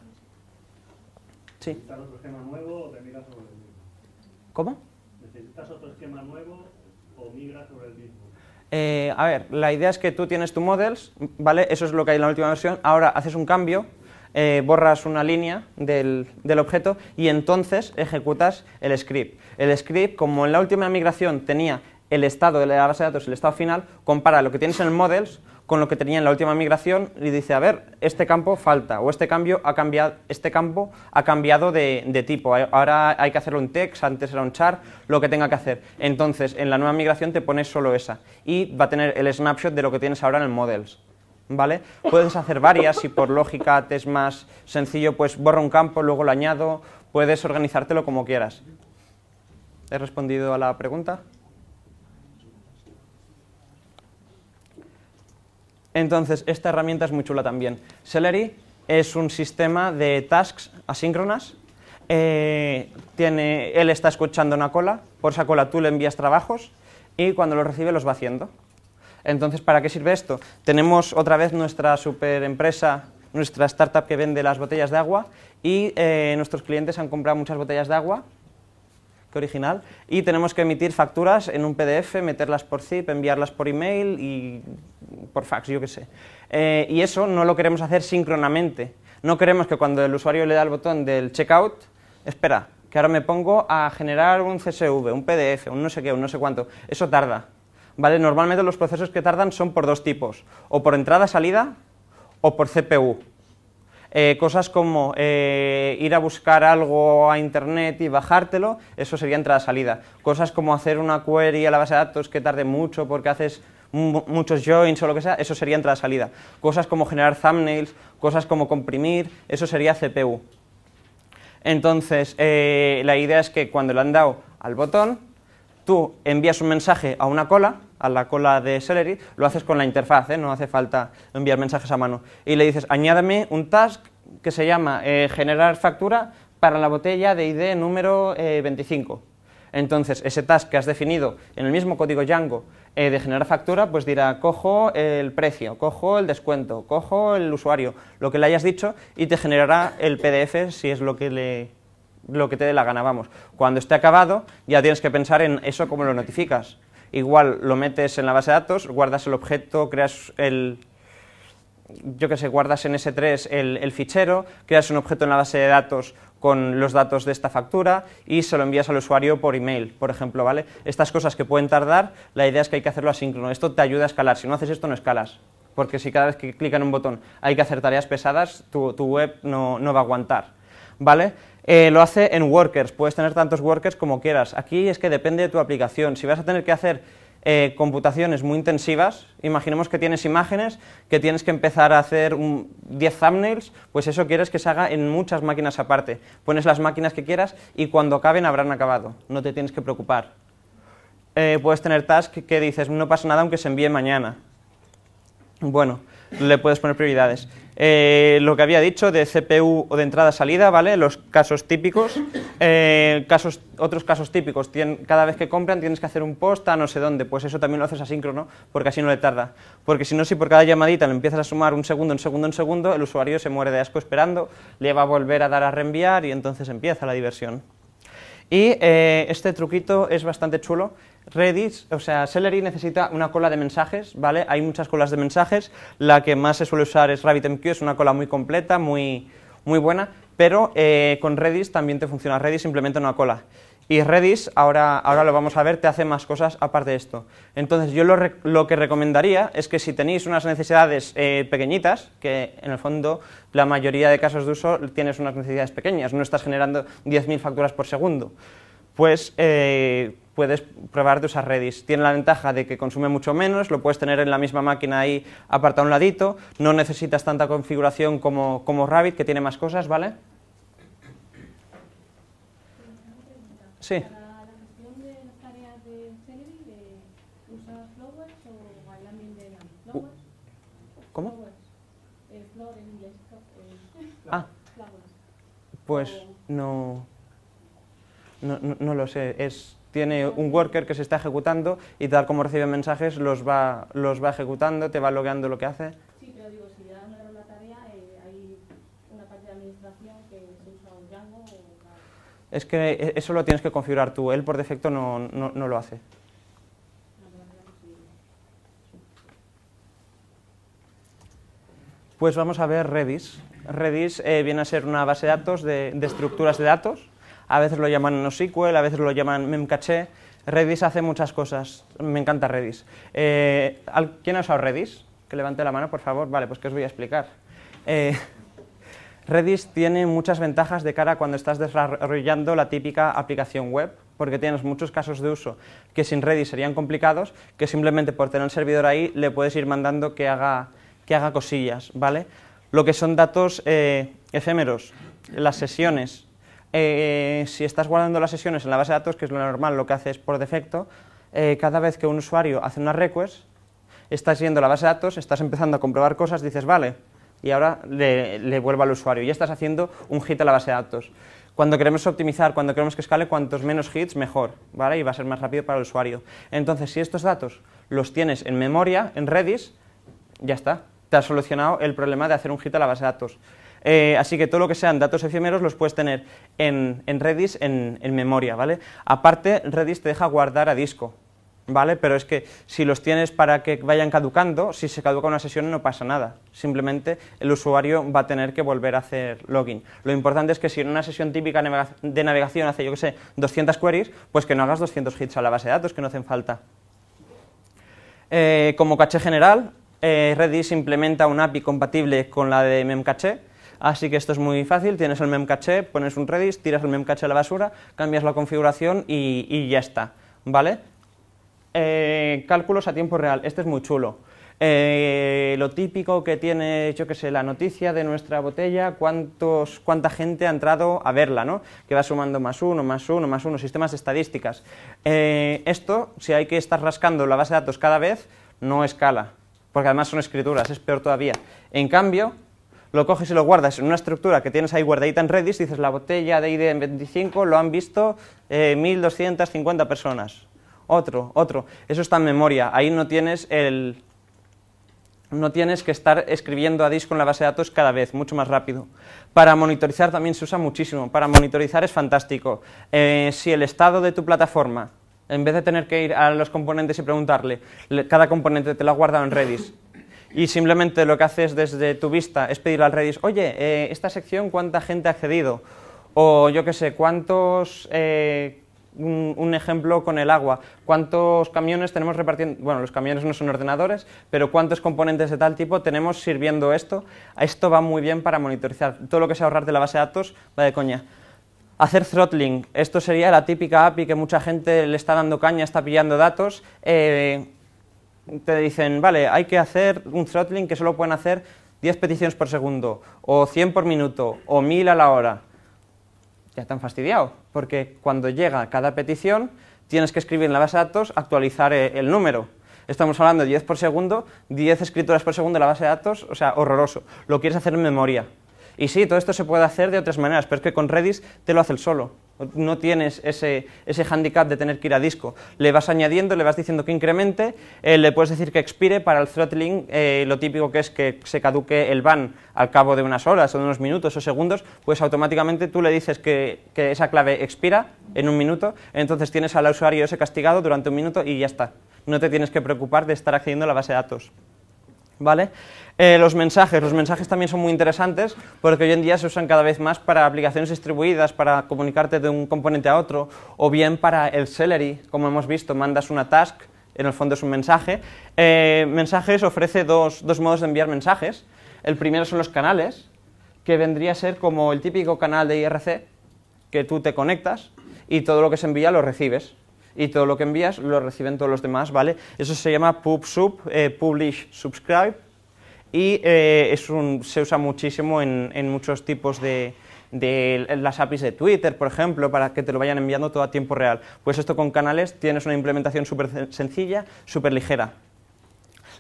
Sí. ¿Cómo? otro esquema nuevo o migra sobre el mismo? Eh, a ver, la idea es que tú tienes tu models, ¿vale? Eso es lo que hay en la última versión. Ahora haces un cambio, eh, borras una línea del, del, objeto y entonces ejecutas el script. El script, como en la última migración tenía el estado de la base de datos, el estado final, compara lo que tienes en el models con lo que tenía en la última migración y dice, a ver, este campo falta o este, cambio ha cambiado, este campo ha cambiado de, tipo, ahora hay que hacerlo un text, antes era un char, lo que tenga que hacer. Entonces, en la nueva migración te pones solo esa y va a tener el snapshot de lo que tienes ahora en el models. ¿Vale? Puedes hacer varias, si por lógica te es más sencillo, pues borra un campo, luego lo añado, puedes organizártelo como quieras. ¿He respondido a la pregunta? Entonces, esta herramienta es muy chula también. Celery es un sistema de tasks asíncronas. Eh, tiene, él está escuchando una cola, por esa cola tú le envías trabajos y cuando los recibe los va haciendo. Entonces, ¿para qué sirve esto? Tenemos otra vez nuestra super empresa, nuestra startup que vende las botellas de agua y eh, nuestros clientes han comprado muchas botellas de agua original, y tenemos que emitir facturas en un PDF, meterlas por zip, enviarlas por email y por fax, yo qué sé. Eh, y eso no lo queremos hacer síncronamente. No queremos que cuando el usuario le da el botón del checkout, espera, que ahora me pongo a generar un CSV, un PDF, un no sé qué, un no sé cuánto. Eso tarda. ¿Vale? Normalmente los procesos que tardan son por dos tipos, o por entrada-salida o por CPU. Eh, cosas como eh, ir a buscar algo a internet y bajártelo, eso sería entrada-salida. Cosas como hacer una query a la base de datos que tarde mucho porque haces muchos joins o lo que sea, eso sería entrada-salida. Cosas como generar thumbnails, cosas como comprimir, eso sería CPU. Entonces, eh, la idea es que cuando le han dado al botón, tú envías un mensaje a una cola, a la cola de Celery, lo haces con la interfaz, ¿eh? no hace falta enviar mensajes a mano, y le dices, añádame un task que se llama eh, generar factura para la botella de ID número 25. Entonces, ese task que has definido en el mismo código Django de generar factura, pues dirá, cojo el precio, cojo el descuento, cojo el usuario, lo que le hayas dicho, y te generará el PDF si es lo que le, lo que te dé la gana, vamos. Cuando esté acabado, ya tienes que pensar en eso cómo lo notificas. Igual lo metes en la base de datos, guardas el objeto, creas el, yo que sé, guardas en S3 el, fichero, creas un objeto en la base de datos con los datos de esta factura y se lo envías al usuario por email, por ejemplo, ¿vale? Estas cosas que pueden tardar, la idea es que hay que hacerlo asíncrono. Esto te ayuda a escalar. Si no haces esto, no escalas. Porque si cada vez que clican un botón hay que hacer tareas pesadas, tu, tu web no, no va a aguantar, ¿vale? Eh, lo hace en workers, puedes tener tantos workers como quieras. Aquí es que depende de tu aplicación. Si vas a tener que hacer eh, computaciones muy intensivas, imaginemos que tienes imágenes, que tienes que empezar a hacer 10 thumbnails, pues eso quieres que se haga en muchas máquinas aparte. Pones las máquinas que quieras y cuando acaben habrán acabado, no te tienes que preocupar. Eh, puedes tener tasks que dices, no pasa nada aunque se envíe mañana. Bueno, le puedes poner prioridades. Eh, lo que había dicho de CPU o de entrada-salida, ¿vale? Los casos típicos. Eh, casos, otros casos típicos, cada vez que compran tienes que hacer un post a no sé dónde, pues eso también lo haces asíncrono, porque así no le tarda. Porque si no, si por cada llamadita le empiezas a sumar un segundo, un segundo, un segundo, el usuario se muere de asco esperando, le va a volver a dar a reenviar y entonces empieza la diversión. Y eh, este truquito es bastante chulo. Redis, o sea, Celery necesita una cola de mensajes, ¿vale? Hay muchas colas de mensajes. La que más se suele usar es RabbitMQ, es una cola muy completa, muy, muy buena, pero eh, con Redis también te funciona. Redis simplemente una cola. Y Redis, ahora, ahora lo vamos a ver, te hace más cosas aparte de esto. Entonces, yo lo, lo que recomendaría es que si tenéis unas necesidades eh, pequeñitas, que en el fondo la mayoría de casos de uso tienes unas necesidades pequeñas, no estás generando 10.000 facturas por segundo, pues eh, puedes probar de usar Redis. Tiene la ventaja de que consume mucho menos, lo puedes tener en la misma máquina ahí apartado a un ladito, no necesitas tanta configuración como, como Rabbit, que tiene más cosas, ¿vale? Sí. Para la gestión de las tareas de Celery, ¿usas Flowers o Islanding de Flowers? ¿Cómo? Ah, pues no, no, no- no lo sé. Es, tiene un worker que se está ejecutando y tal como recibe mensajes los va, los va ejecutando, te va logueando lo que hace. Sí, pero digo, si le dan a la tarea, eh, hay una parte de administración que se usa un Django o Es que e- eso lo tienes que configurar tú, él por defecto no, no- no lo hace. Pues vamos a ver Redis. Redis eh, viene a ser una base de datos de, de estructuras de datos. A veces lo llaman NoSQL, a veces lo llaman Memcache. Redis hace muchas cosas. Me encanta Redis. Eh, ¿al- ¿Quién ha usado Redis? Que levante la mano, por favor. Vale, pues que os voy a explicar. Eh, [laughs] Redis tiene muchas ventajas de cara a cuando estás desarrollando la típica aplicación web, porque tienes muchos casos de uso que sin Redis serían complicados, que simplemente por tener el servidor ahí le puedes ir mandando que haga, que haga cosillas, ¿vale? Lo que son datos eh, efímeros, las sesiones. Eh, si estás guardando las sesiones en la base de datos, que es lo normal, lo que haces por defecto, eh, cada vez que un usuario hace una request, estás yendo a la base de datos, estás empezando a comprobar cosas, dices, vale, y ahora le, le vuelvo al usuario. Y ya estás haciendo un hit a la base de datos. Cuando queremos optimizar, cuando queremos que escale, cuantos menos hits, mejor, ¿vale? Y va a ser más rápido para el usuario. Entonces, si estos datos los tienes en memoria, en Redis, ya está. Te has solucionado el problema de hacer un hit a la base de datos. Eh, así que todo lo que sean datos efímeros los puedes tener en, Redis en, memoria, ¿vale? Aparte, Redis te deja guardar a disco, ¿vale? Pero es que si los tienes para que vayan caducando, si se caduca una sesión no pasa nada. Simplemente el usuario va a tener que volver a hacer login. Lo importante es que si en una sesión típica de navegación hace, yo que sé, 200 queries, pues que no hagas 200 hits a la base de datos, que no hacen falta. Eh, como caché general, eh, Redis implementa un API compatible con la de Memcache, así que esto es muy fácil, tienes el Memcache, pones un Redis, tiras el Memcache a la basura, cambias la configuración y, y ya está, ¿vale? Eh, cálculos a tiempo real, este es muy chulo. Eh, lo típico que tiene, yo que sé, la noticia de nuestra botella, cuántos, cuánta gente ha entrado a verla, ¿no? Que va sumando más uno, más uno, más uno, sistemas de estadísticas. Eh, esto, si hay que estar rascando la base de datos cada vez, no escala, porque además son escrituras, es peor todavía. En cambio, lo coges y lo guardas en una estructura que tienes ahí guardadita en Redis, dices la botella de ID 25 lo han visto eh, 1250 personas. Otro, otro. Eso está en memoria. Ahí no tienes el, no tienes que estar escribiendo a disco en la base de datos cada vez, mucho más rápido. Para monitorizar también se usa muchísimo. Para monitorizar es fantástico. Eh, si el estado de tu plataforma, en vez de tener que ir a los componentes y preguntarle, le- cada componente te lo ha guardado en Redis, y simplemente lo que haces desde tu vista es pedirle al Redis, oye, eh, esta sección, ¿cuánta gente ha accedido? O yo qué sé, ¿cuántos... eh, un, ejemplo con el agua. ¿Cuántos camiones tenemos repartiendo? Bueno, los camiones no son ordenadores, pero ¿cuántos componentes de tal tipo tenemos sirviendo esto? Esto va muy bien para monitorizar. Todo lo que sea ahorrar de la base de datos va de coña. Hacer throttling. Esto sería la típica API que mucha gente le está dando caña, está pillando datos. eh, te dicen, vale, hay que hacer un throttling que solo pueden hacer 10 peticiones por segundo, o 100 por minuto, o 1000 a la hora ya están fastidiado, porque cuando llega cada petición tienes que escribir en la base de datos, actualizar eh, el número. Estamos hablando de 10 por segundo, 10 escrituras por segundo en la base de datos, o sea, horroroso. Lo quieres hacer en memoria. Y sí, todo esto se puede hacer de otras maneras, pero es que con Redis te lo hace el solo. No tienes ese, ese handicap de tener que ir a disco. Le vas añadiendo, le vas diciendo que incremente, eh, le puedes decir que expire para el throttling. eh, lo típico que es que se caduque el ban al cabo de unas horas o de unos minutos o segundos, pues automáticamente tú le dices que, que esa clave expira en un minuto, entonces tienes al usuario ese castigado durante un minuto y ya está. No te tienes que preocupar de estar accediendo a la base de datos. ¿Vale? Eh, los mensajes. Los mensajes también son muy interesantes porque hoy en día se usan cada vez más para aplicaciones distribuidas, para comunicarte de un componente a otro, o bien para el Celery, como hemos visto, mandas una task, en el fondo es un mensaje. Eh, mensajes ofrece dos, dos modos de enviar mensajes. El primero son los canales, que vendría a ser como el típico canal de IRC, que tú te conectas y todo lo que se envía lo recibes. Y todo lo que envías lo reciben todos los demás, ¿vale? Eso se llama PubSub, eh, Publish Subscribe, y eh, es un- se usa muchísimo en, en muchos tipos de, de las APIs de Twitter, por ejemplo, para que te lo vayan enviando todo a tiempo real. Pues esto con canales tienes una implementación súper sen- sencilla, súper ligera.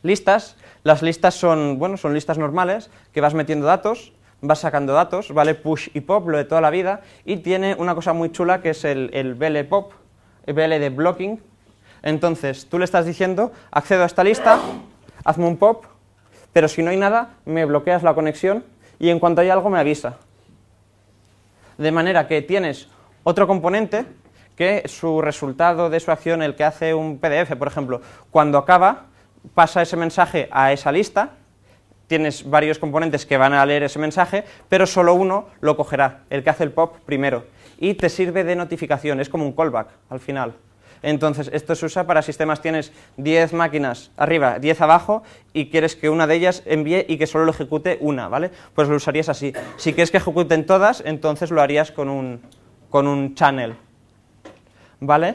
Listas, las listas son, bueno, son listas normales que vas metiendo datos, vas sacando datos, ¿vale? Push y pop, lo de toda la vida, y tiene una cosa muy chula que es el, el pop, BL de blocking. Entonces, tú le estás diciendo, accedo a esta lista, hazme un pop, pero si no hay nada, me bloqueas la conexión y en cuanto hay algo me avisa. De manera que tienes otro componente que su resultado de su acción, el que hace un PDF, por ejemplo, cuando acaba, pasa ese mensaje a esa lista, tienes varios componentes que van a leer ese mensaje, pero solo uno lo cogerá, el que hace el pop primero, y te sirve de notificación, es como un callback al final. Entonces, esto se usa para sistemas, tienes 10 máquinas arriba, 10 abajo, y quieres que una de ellas envíe y que solo lo ejecute una, ¿vale? Pues lo usarías así. Si quieres que ejecuten todas, entonces lo harías con un, con un channel, ¿vale?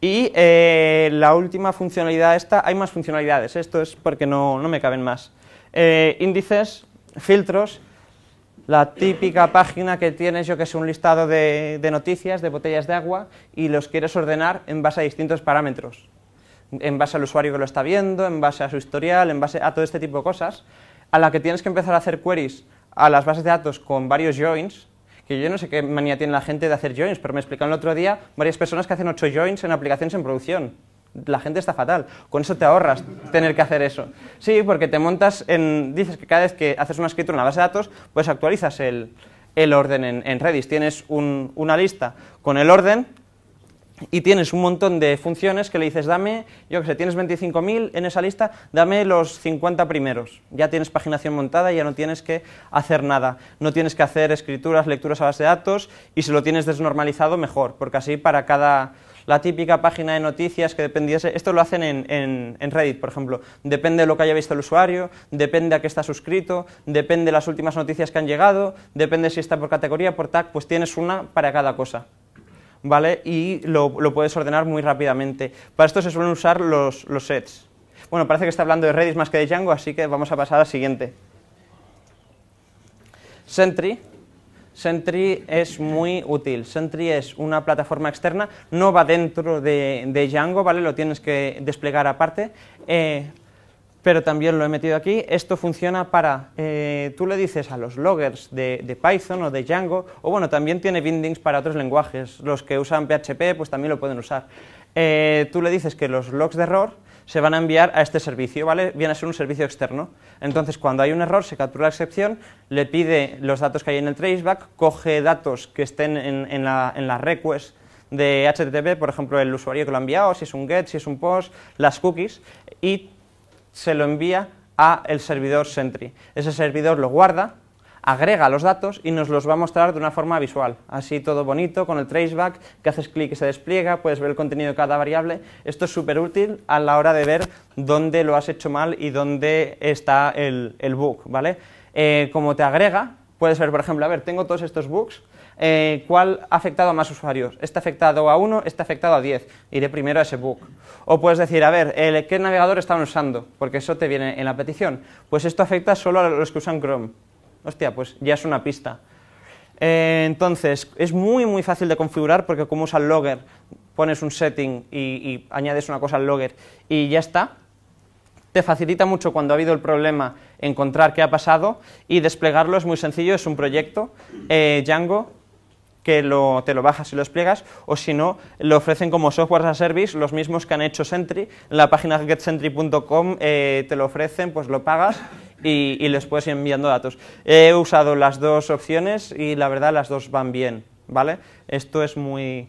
Y eh, la última funcionalidad esta, hay más funcionalidades, esto es porque no, no me caben más. Eh, índices, filtros, la típica página que tienes, yo que sé, un listado de, noticias, de botellas de agua, y los quieres ordenar en base a distintos parámetros. En base al usuario que lo está viendo, en base a su historial, en base a todo este tipo de cosas, a la que tienes que empezar a hacer queries a las bases de datos con varios joins, que yo no sé qué manía tiene la gente de hacer joins, pero me explicaron el otro día varias personas que hacen ocho joins en aplicaciones en producción. La gente está fatal. Con eso te ahorras tener que hacer eso. Sí, porque te montas en. Dices que cada vez que haces una escritura en la base de datos, pues actualizas el, el orden en, Redis. Tienes un- una lista con el orden y tienes un montón de funciones que le dices, dame, yo que sé, tienes 25.000 en esa lista, dame los 50 primeros. Ya tienes paginación montada, ya no tienes que hacer nada. No tienes que hacer escrituras, lecturas a base de datos y si lo tienes desnormalizado, mejor, porque así para cada... La típica página de noticias que dependiese, esto lo hacen en, en- en Reddit, por ejemplo, depende de lo que haya visto el usuario, depende a qué está suscrito, depende de las últimas noticias que han llegado, depende si está por categoría, por tag, pues tienes una para cada cosa. ¿vale? Y lo, lo puedes ordenar muy rápidamente. Para esto se suelen usar los, los sets. Bueno, parece que está hablando de Redis más que de Django, así que vamos a pasar al siguiente. Sentry. Sentry es muy útil. Sentry es una plataforma externa, no va dentro de, Django, ¿vale? Lo tienes que desplegar aparte. Eh, pero también lo he metido aquí. Esto funciona para, eh, tú le dices a los loggers de, de, Python o de Django, o bueno, también tiene bindings para otros lenguajes. Los que usan PHP, pues también lo pueden usar. Eh, tú le dices que los logs de error se van a enviar a este servicio, ¿vale? Viene a ser un servicio externo. Entonces, cuando hay un error, se captura la excepción, le pide los datos que hay en el traceback, coge datos que estén en, la, en request de HTTP, por ejemplo, el usuario que lo ha enviado, si es un get, si es un post, las cookies, y se lo envía a el servidor Sentry. Ese servidor lo guarda, agrega los datos y nos los va a mostrar de una forma visual, así todo bonito, con el traceback, que haces clic y se despliega, puedes ver el contenido de cada variable. Esto es súper útil a la hora de ver dónde lo has hecho mal y dónde está el, el bug, ¿vale? Eh, como te agrega, puedes ver, por ejemplo, a ver, tengo todos estos bugs, eh, ¿cuál ha afectado a más usuarios? Este ha afectado a uno, este ha afectado a 10. Iré primero a ese bug. O puedes decir, a ver, el, ¿qué navegador están usando? Porque eso te viene en la petición. Pues esto afecta solo a los que usan Chrome. Hostia, pues ya es una pista. Eh, entonces, es muy, muy fácil de configurar porque como usa el logger, pones un setting y, añades una cosa al logger y ya está te facilita mucho cuando ha habido el problema encontrar qué ha pasado y desplegarlo es muy sencillo, es un proyecto eh, Django que lo, te lo bajas y lo despliegas, o si no, lo ofrecen como software as a service, los mismos que han hecho Sentry, en la página getsentry.com eh, te lo ofrecen, pues lo pagas y, les puedes ir enviando datos. He usado las dos opciones y la verdad las dos van bien, ¿vale? Esto es muy,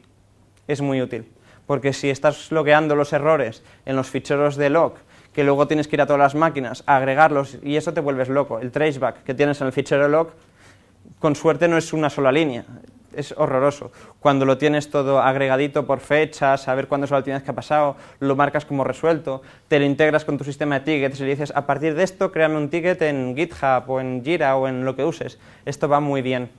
es muy útil, porque si estás logueando los errores en los ficheros de log, que luego tienes que ir a todas las máquinas, a agregarlos y eso te vuelves loco. El traceback que tienes en el fichero log, con suerte no es una sola línea, es horroroso. Cuando lo tienes todo agregadito por fechas, saber cuándo es la última vez que ha pasado, lo marcas como resuelto, te lo integras con tu sistema de tickets y le dices, a partir de esto, créame un ticket en GitHub o en Jira o en lo que uses. Esto va muy bien.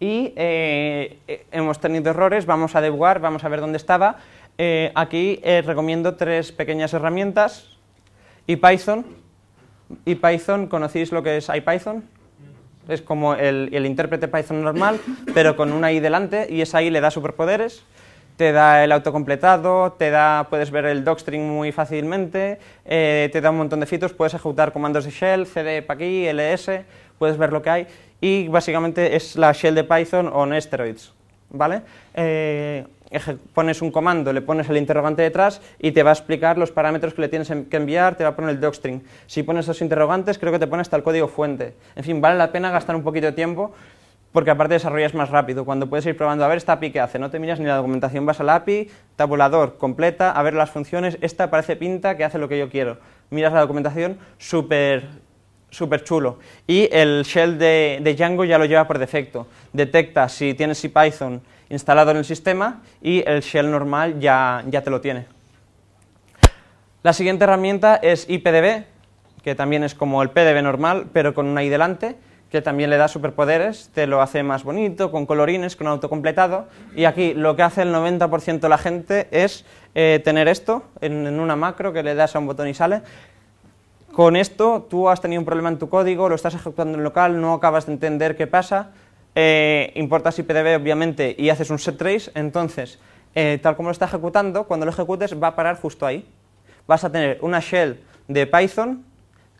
Y eh, hemos tenido errores, vamos a debugar, vamos a ver dónde estaba. Eh, aquí eh, recomiendo tres pequeñas herramientas. IPython. IPython, ¿conocéis lo que es IPython? Es como el, el, intérprete Python normal, pero con una I delante, y esa I le da superpoderes, te da el autocompletado, te da, puedes ver el docstring muy fácilmente, eh, te da un montón de fitos, puedes ejecutar comandos de shell, cd para aquí, ls, puedes ver lo que hay, y básicamente es la shell de Python on steroids, ¿vale? Eh, pones un comando, le pones el interrogante detrás y te va a explicar los parámetros que le tienes que enviar, te va a poner el docstring. Si pones esos interrogantes, creo que te pone hasta el código fuente. En fin, vale la pena gastar un poquito de tiempo porque aparte desarrollas más rápido. Cuando puedes ir probando, a ver esta API qué hace, no te miras ni la documentación, vas a la API, tabulador, completa, a ver las funciones, esta parece pinta que hace lo que yo quiero. Miras la documentación, súper chulo. Y el shell de, de, Django ya lo lleva por defecto. Detecta si tienes Python instalado en el sistema y el shell normal ya, ya te lo tiene. La siguiente herramienta es IPDB, que también es como el PDB normal, pero con una I delante, que también le da superpoderes, te lo hace más bonito, con colorines, con autocompletado, y aquí lo que hace el 90% de la gente es eh, tener esto en, en una macro que le das a un botón y sale, con esto tú has tenido un problema en tu código, lo estás ejecutando en local, no acabas de entender qué pasa, eh, importas IPDB obviamente y haces un set trace, entonces eh, tal como lo está ejecutando, cuando lo ejecutes va a parar justo ahí. Vas a tener una shell de Python,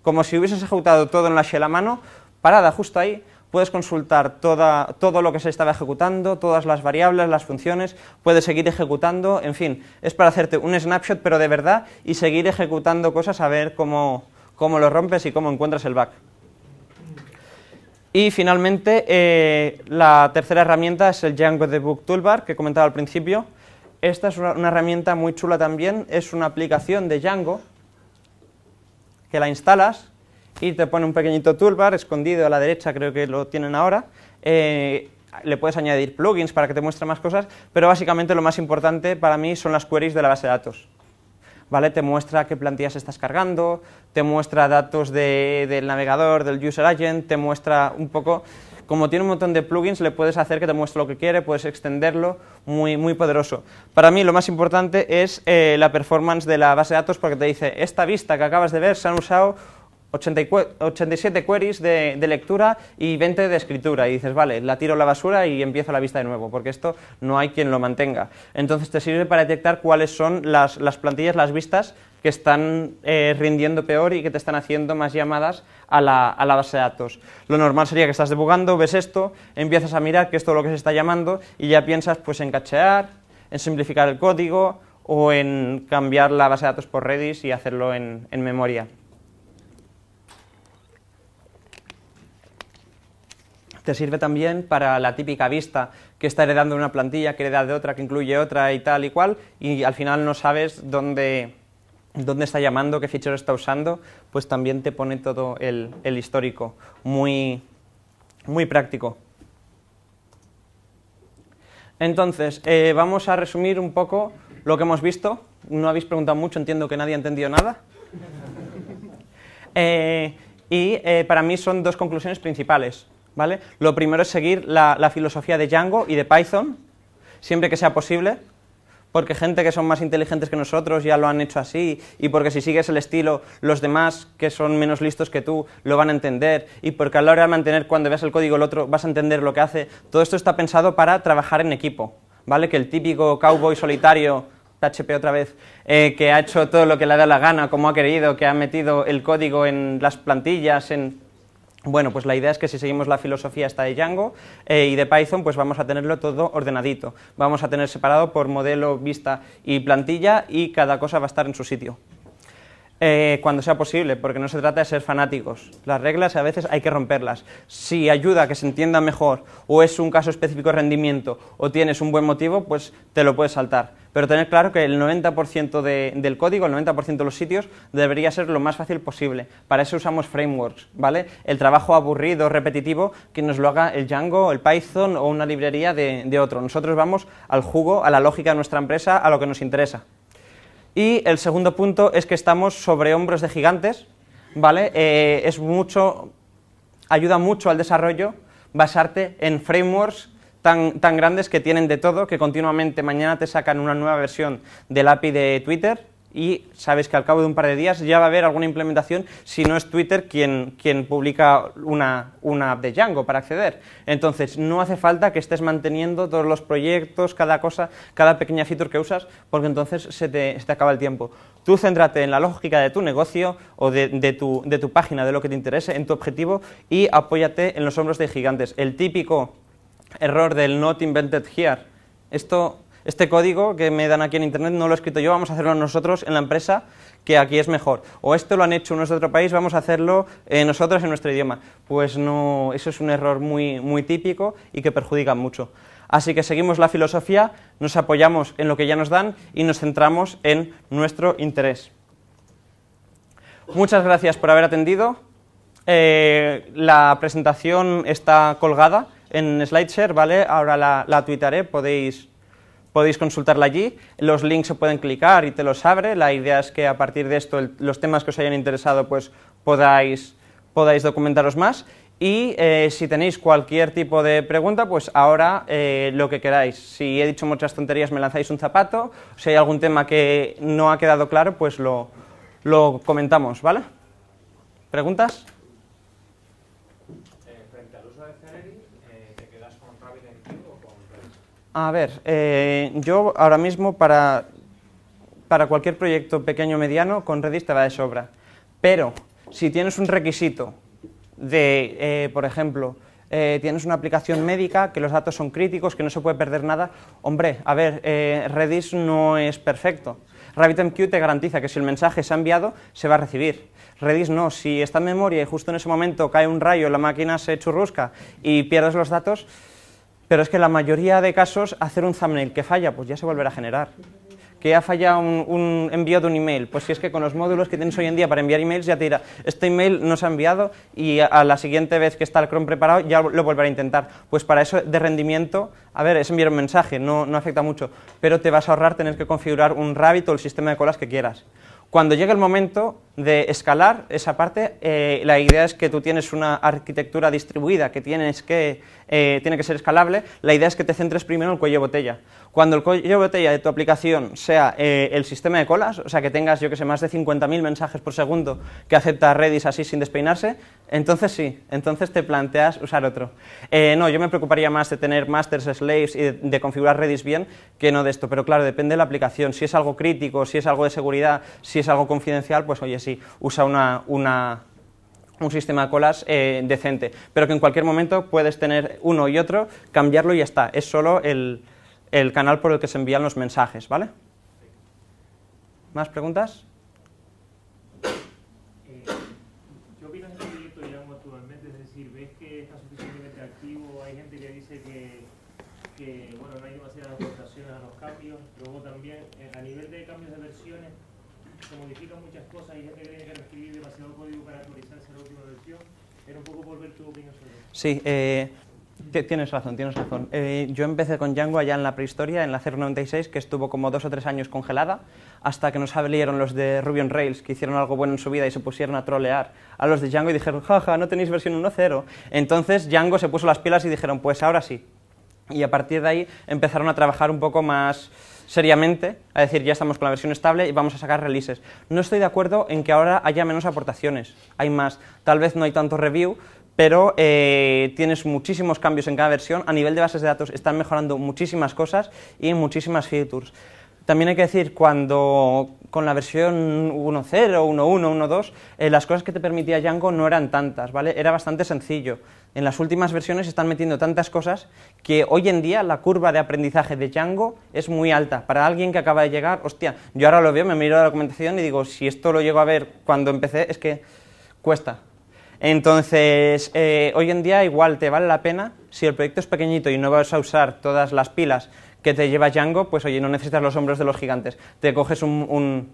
como si hubieses ejecutado todo en la shell a mano, parada justo ahí, puedes consultar toda, todo lo que se estaba ejecutando, todas las variables, las funciones, puedes seguir ejecutando, en fin, es para hacerte un snapshot pero de verdad y seguir ejecutando cosas a ver cómo, cómo lo rompes y cómo encuentras el bug. Y finalmente, eh, la tercera herramienta es el Django Debug Toolbar, que comentaba al principio. Esta es una, herramienta muy chula también, es una aplicación de Django que la instalas y te pone un pequeñito toolbar escondido a la derecha, creo que lo tienen ahora. Eh, le puedes añadir plugins para que te muestre más cosas, pero básicamente lo más importante para mí son las queries de la base de datos. ¿Vale? Te muestra qué plantillas estás cargando, te muestra datos de, del navegador, del user agent, te muestra un poco como tiene un montón de plugins, le puedes hacer que te muestre lo que quiere, puedes extenderlo, muy, muy poderoso. Para mí lo más importante es eh, la performance de la base de datos porque te dice, esta vista que acabas de ver se han usado 87 queries de, lectura y 20 de escritura. Y dices, vale, la tiro a la basura y empiezo la vista de nuevo, porque esto no hay quien lo mantenga. Entonces te sirve para detectar cuáles son las, plantillas, las vistas que están eh, rindiendo peor y que te están haciendo más llamadas a la, base de datos. Lo normal sería que estás debugando, ves esto, empiezas a mirar qué es todo lo que se está llamando y ya piensas pues en cachear, en simplificar el código o en cambiar la base de datos por Redis y hacerlo en memoria. Te sirve también para la típica vista que está heredando una plantilla, que hereda de otra, que incluye otra y tal y cual, y al final no sabes dónde, dónde está llamando, qué fichero está usando, pues también te pone todo el, histórico. Muy, muy práctico. Entonces, eh, vamos a resumir un poco lo que hemos visto. No habéis preguntado mucho, entiendo que nadie ha entendido nada. [laughs] Eh, y eh, para mí son dos conclusiones principales. ¿Vale? Lo primero es seguir la, filosofía de Django y de Python, siempre que sea posible, porque gente que son más inteligentes que nosotros ya lo han hecho así, y porque si sigues el estilo, los demás que son menos listos que tú lo van a entender, y porque a la hora de mantener cuando veas el código el otro vas a entender lo que hace. Todo esto está pensado para trabajar en equipo, ¿vale? Que el típico cowboy solitario, PHP otra vez, eh, que ha hecho todo lo que le da la gana, como ha querido, que ha metido el código en las plantillas, en bueno, pues la idea es que si seguimos la filosofía esta de Django eh, y de Python, pues vamos a tenerlo todo ordenadito. Vamos a tener separado por modelo, vista y plantilla y cada cosa va a estar en su sitio. Eh, cuando sea posible, porque no se trata de ser fanáticos. Las reglas a veces hay que romperlas. Si ayuda a que se entienda mejor, o es un caso específico de rendimiento, o tienes un buen motivo, pues te lo puedes saltar. Pero tener claro que el 90% del código, el 90% de los sitios, debería ser lo más fácil posible. Para eso usamos frameworks, ¿vale? El trabajo aburrido, repetitivo, que nos lo haga el Django, el Python o una librería de otro. Nosotros vamos al jugo, a la lógica de nuestra empresa, a lo que nos interesa. Y el segundo punto es que estamos sobre hombros de gigantes, ¿vale? Eh, es mucho, ayuda mucho al desarrollo basarte en frameworks tan, tan grandes que tienen de todo, que continuamente mañana te sacan una nueva versión del API de Twitter, y sabes que al cabo de un par de días ya va a haber alguna implementación si no es Twitter quien, quien publica una, una, app de Django para acceder. Entonces, no hace falta que estés manteniendo todos los proyectos, cada cosa, cada pequeña feature que usas, porque entonces se te, se te acaba el tiempo. Tú céntrate en la lógica de tu negocio o de, de, tu, de tu página, de lo que te interese, en tu objetivo y apóyate en los hombros de gigantes. El típico error del not invented here. Esto este código que me dan aquí en Internet no lo he escrito yo, vamos a hacerlo nosotros en la empresa, que aquí es mejor. O esto lo han hecho unos de otro país, vamos a hacerlo eh, nosotros en nuestro idioma. Pues no, eso es un error muy, muy típico y que perjudica mucho. Así que seguimos la filosofía, nos apoyamos en lo que ya nos dan y nos centramos en nuestro interés. Muchas gracias por haber atendido. Eh, la presentación está colgada en SlideShare, ¿vale? Ahora la, la tuitaré, podéis podéis consultarla allí, los links se pueden clicar y te los abre, la idea es que a partir de esto los temas que os hayan interesado pues podáis, podáis documentaros más y eh, si tenéis cualquier tipo de pregunta, pues ahora eh, lo que queráis. Si he dicho muchas tonterías me lanzáis un zapato, si hay algún tema que no ha quedado claro, pues lo, lo comentamos, ¿vale? ¿Preguntas? A ver, eh, yo ahora mismo para, para cualquier proyecto pequeño o mediano con Redis te va de sobra. Pero si tienes un requisito de, eh, por ejemplo, eh, tienes una aplicación médica, que los datos son críticos, que no se puede perder nada, hombre, a ver, Redis no es perfecto. RabbitMQ te garantiza que si el mensaje se ha enviado, se va a recibir. Redis no, si está en memoria y justo en ese momento cae un rayo, la máquina se churrusca y pierdes los datos, pero es que la mayoría de casos hacer un thumbnail que falla, pues ya se volverá a generar. Que ha fallado un, envío de un email, pues si es que con los módulos que tienes hoy en día para enviar emails ya te dirá, este email no se ha enviado y a, la siguiente vez que está el Chrome preparado ya lo volverá a intentar. Pues para eso de rendimiento, a ver, es enviar un mensaje, no, no afecta mucho, pero te vas a ahorrar tener que configurar un Rabbit o el sistema de colas que quieras. Cuando llegue el momento de escalar esa parte, eh, la idea es que tú tienes una arquitectura distribuida que, tienes que eh, tiene que ser escalable, la idea es que te centres primero en el cuello de botella. Cuando el cuello de botella de tu aplicación sea eh, el sistema de colas, o sea que tengas, yo que sé, más de 50.000 mensajes por segundo que acepta Redis así sin despeinarse, entonces sí, entonces te planteas usar otro. no, yo me preocuparía más de tener masters, slaves y de, configurar Redis bien que no de esto, pero claro, depende de la aplicación. Si es algo crítico, si es algo de seguridad, si es algo confidencial, pues oye, sí, usa una, un sistema de colas eh, decente, pero que en cualquier momento puedes tener uno y otro, cambiarlo y ya está. Es solo el, el canal por el que se envían los mensajes, ¿vale? ¿Más preguntas? Eh, ¿Qué opinas del proyecto Django actualmente? Es decir, ¿ves que está suficientemente activo? Hay gente que dice que, que bueno, no hay demasiadas aportaciones a los cambios. Luego también, eh, a nivel de cambios de versiones, se modifican muchas cosas y gente que tiene que reescribir demasiado código para actualizarse a la última versión. Era un poco por ver tu opinión sobre eso. Sí, eh, tienes razón, tienes razón. Eh, yo empecé con Django allá en la prehistoria, en la 096, que estuvo como dos o tres años congelada, hasta que nos salieron los de Ruby on Rails, que hicieron algo bueno en su vida y se pusieron a trolear a los de Django y dijeron, jaja, no tenéis versión 1.0. Entonces Django se puso las pilas y dijeron, pues ahora sí. Y a partir de ahí empezaron a trabajar un poco más seriamente a decir ya estamos con la versión estable y vamos a sacar releases. No estoy de acuerdo en que ahora haya menos aportaciones, hay más. Tal vez no hay tanto review, pero eh, tienes muchísimos cambios en cada versión. A nivel de bases de datos están mejorando muchísimas cosas y muchísimas features. También hay que decir, cuando con la versión 1.0, 1.1, 1.2, las cosas que te permitía Django no eran tantas, ¿vale? Era bastante sencillo. En las últimas versiones están metiendo tantas cosas que hoy en día la curva de aprendizaje de Django es muy alta. Para alguien que acaba de llegar, hostia, yo ahora lo veo, me miro la documentación y digo, si esto lo llego a ver cuando empecé, es que cuesta. Entonces, eh, hoy en día igual te vale la pena, si el proyecto es pequeñito y no vas a usar todas las pilas que te lleva Django, pues oye, no necesitas los hombros de los gigantes. Te coges un,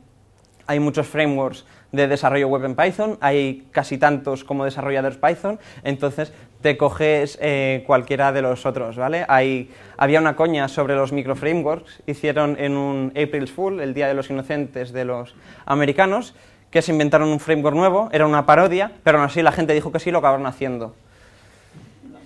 Hay muchos frameworks de desarrollo web en Python, hay casi tantos como desarrolladores Python, entonces te coges eh, cualquiera de los otros, ¿vale? Hay, había una coña sobre los microframeworks, hicieron en un April's Fool, el Día de los Inocentes de los americanos, que se inventaron un framework nuevo, era una parodia, pero aún así la gente dijo que sí, lo acabaron haciendo.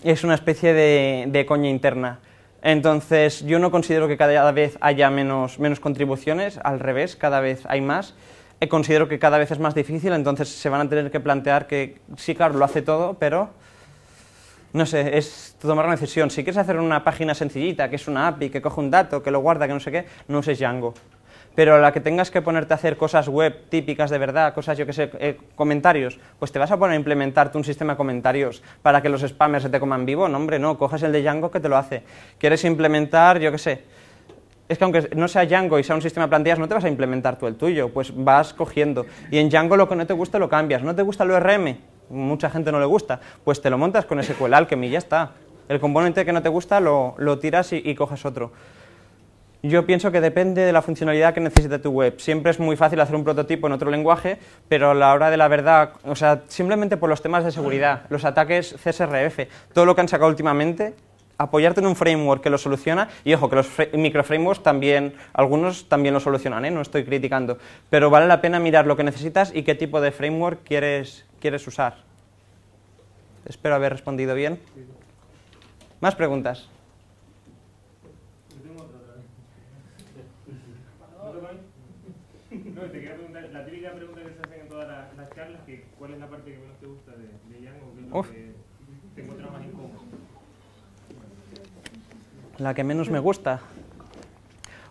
Es una especie de, coña interna. Entonces, yo no considero que cada vez haya menos, menos contribuciones, al revés, cada vez hay más. Eh, considero que cada vez es más difícil, entonces se van a tener que plantear que, sí, claro, lo hace todo, pero no sé, es tomar una decisión. Si quieres hacer una página sencillita, que es una API, que coge un dato, que lo guarda, que no sé qué, no uses Django. Pero la que tengas que ponerte a hacer cosas web típicas de verdad, cosas, yo que sé, eh, comentarios, pues te vas a poner a implementarte un sistema de comentarios para que los spammers se te coman vivo. No, hombre, no, coges el de Django que te lo hace. ¿Quieres implementar, yo que sé? Es que aunque no sea Django y sea un sistema de plantillas, no te vas a implementar tú el tuyo, pues vas cogiendo. Y en Django lo que no te gusta lo cambias. ¿No te gusta el ORM? Mucha gente no le gusta. Pues te lo montas con SQL Alchemy y ya está. El componente que no te gusta lo, tiras y coges otro. Yo pienso que depende de la funcionalidad que necesite tu web. Siempre es muy fácil hacer un prototipo en otro lenguaje, pero a la hora de la verdad, o sea, simplemente por los temas de seguridad, los ataques CSRF, todo lo que han sacado últimamente, apoyarte en un framework que lo soluciona, y ojo, que los microframeworks también, algunos también lo solucionan, ¿eh? no estoy criticando, pero vale la pena mirar lo que necesitas y qué tipo de framework quieres, quieres usar. Espero haber respondido bien. ¿Más preguntas? No, te quería preguntar, la típica pregunta que se hacen en todas las, charlas, que ¿cuál es la parte que menos te gusta de, de Django? ¿Qué es lo que te encuentras más incómodo? La que menos me gusta.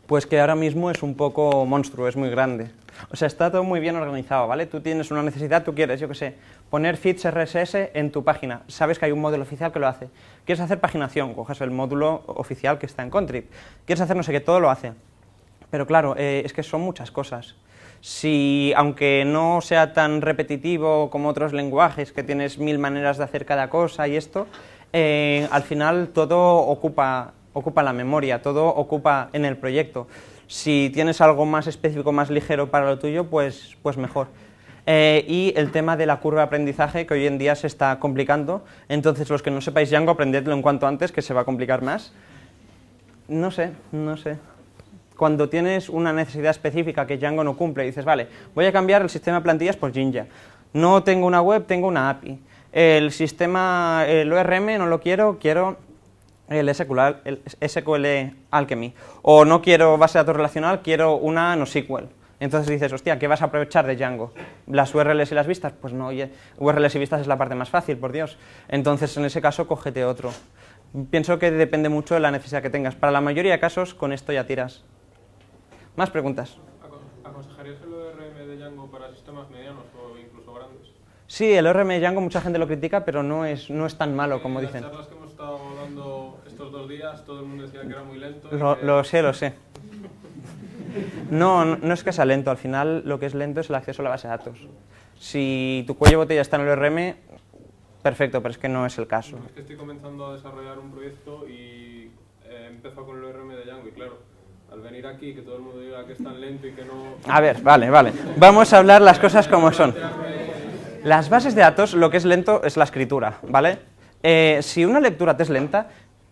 Pues que ahora mismo es un poco monstruo, es muy grande. O sea, está todo muy bien organizado, ¿vale? Tú tienes una necesidad, tú quieres, yo qué sé, poner feeds RSS en tu página. Sabes que hay un módulo oficial que lo hace. Quieres hacer paginación, coges el módulo oficial que está en Contrib. Quieres hacer no sé qué, todo lo hace. Pero claro, eh, es que son muchas cosas. Si, aunque no sea tan repetitivo como otros lenguajes, que tienes mil maneras de hacer cada cosa y esto, eh, al final todo ocupa, ocupa la memoria, todo ocupa en el proyecto. Si tienes algo más específico, más ligero para lo tuyo, pues, pues mejor. Eh, y el tema de la curva aprendizaje, que hoy en día se está complicando. Entonces, los que no sepáis Django, aprendedlo en cuanto antes, que se va a complicar más. No sé, no sé. Cuando tienes una necesidad específica que Django no cumple, dices, vale, voy a cambiar el sistema de plantillas por Jinja. No tengo una web, tengo una API. El sistema, el ORM no lo quiero, quiero el SQL, el SQL Alchemy. O no quiero base de datos relacional, quiero una NoSQL. Entonces dices, hostia, ¿qué vas a aprovechar de Django? ¿Las URLs y las vistas? Pues no, oye, URLs y vistas es la parte más fácil, por Dios. Entonces, en ese caso, cógete otro. Pienso que depende mucho de la necesidad que tengas. Para la mayoría de casos, con esto ya tiras. ¿Más preguntas? ¿Aconsejarías el ORM de Django para sistemas medianos o incluso grandes? Sí, el ORM de Django mucha gente lo critica, pero no es, no es tan malo como En dicen. las charlas que hemos estado dando estos dos días, todo el mundo decía que era muy lento. Lo, que- lo sé, lo sé. No, no, no es que sea lento, al final lo que es lento es el acceso a la base de datos. Si tu cuello de botella está en el ORM, perfecto, pero es que no es el caso. Es que estoy comenzando a desarrollar un proyecto y eh, empezó con el ORM de Django y claro, al venir aquí que todo el mundo diga que es tan lento y que no... A ver, vale, vale. Vamos a hablar las cosas como son. Las bases de datos, lo que es lento es la escritura, ¿vale? Eh, si una lectura te es lenta,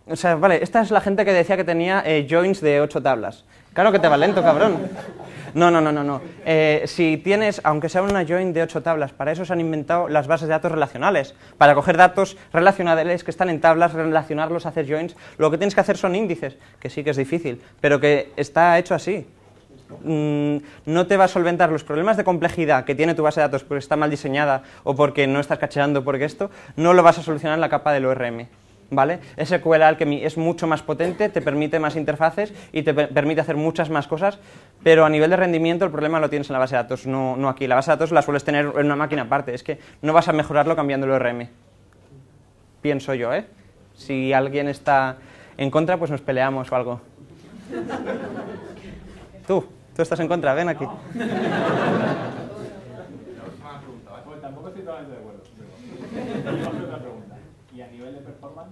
o sea, vale, esta es la gente que decía que tenía eh, joins de ocho tablas. Claro que te va lento, cabrón. No, no, no, no, no. Eh, si tienes, aunque sea una join de ocho tablas, para eso se han inventado las bases de datos relacionales. Para coger datos relacionales que están en tablas, relacionarlos, hacer joins. Lo que tienes que hacer son índices, que sí que es difícil, pero que está hecho así mm, no te va a solventar los problemas de complejidad que tiene tu base de datos porque está mal diseñada o porque no estás cacheando porque esto, no lo vas a solucionar en la capa del ORM. ¿Vale? SQL Alchemy es mucho más potente, te permite más interfaces y te per- permite hacer muchas más cosas, pero a nivel de rendimiento el problema lo tienes en la base de datos, no, no aquí. La base de datos la sueles tener en una máquina aparte, es que no vas a mejorarlo cambiando el ORM. Pienso yo, ¿eh? Si alguien está en contra, pues nos peleamos o algo. Tú, tú estás en contra, ven aquí. [laughs] Tampoco estoy totalmente de acuerdo. Pero... Yo hago otra pregunta. ¿Y a nivel de performance?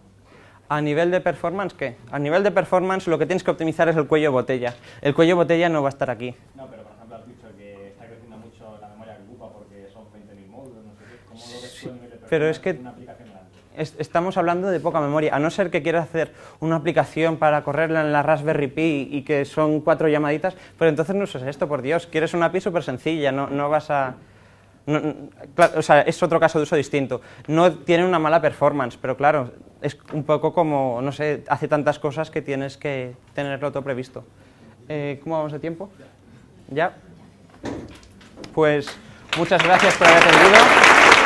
A nivel de performance, ¿qué? A nivel de performance lo que tienes que optimizar es el cuello botella. El cuello botella no va a estar aquí. No, pero por ejemplo has dicho que está creciendo mucho la memoria que ocupa porque son 20.000 módulos, no sé qué. ¿Cómo lo ves tú a nivel de pero es que- en una aplicación grande? Es- estamos hablando de poca memoria. A no ser que quieras hacer una aplicación para correrla en la Raspberry Pi y que son cuatro llamaditas, pero entonces no uses esto, por Dios. Quieres una API súper sencilla, no, no vas a... no- claro, o sea, es otro caso de uso distinto. No tiene una mala performance, pero claro, es un poco como, no sé, hace tantas cosas que tienes que tenerlo todo previsto. Eh, ¿Cómo vamos de tiempo? ¿Ya? Pues muchas gracias por haber atendido.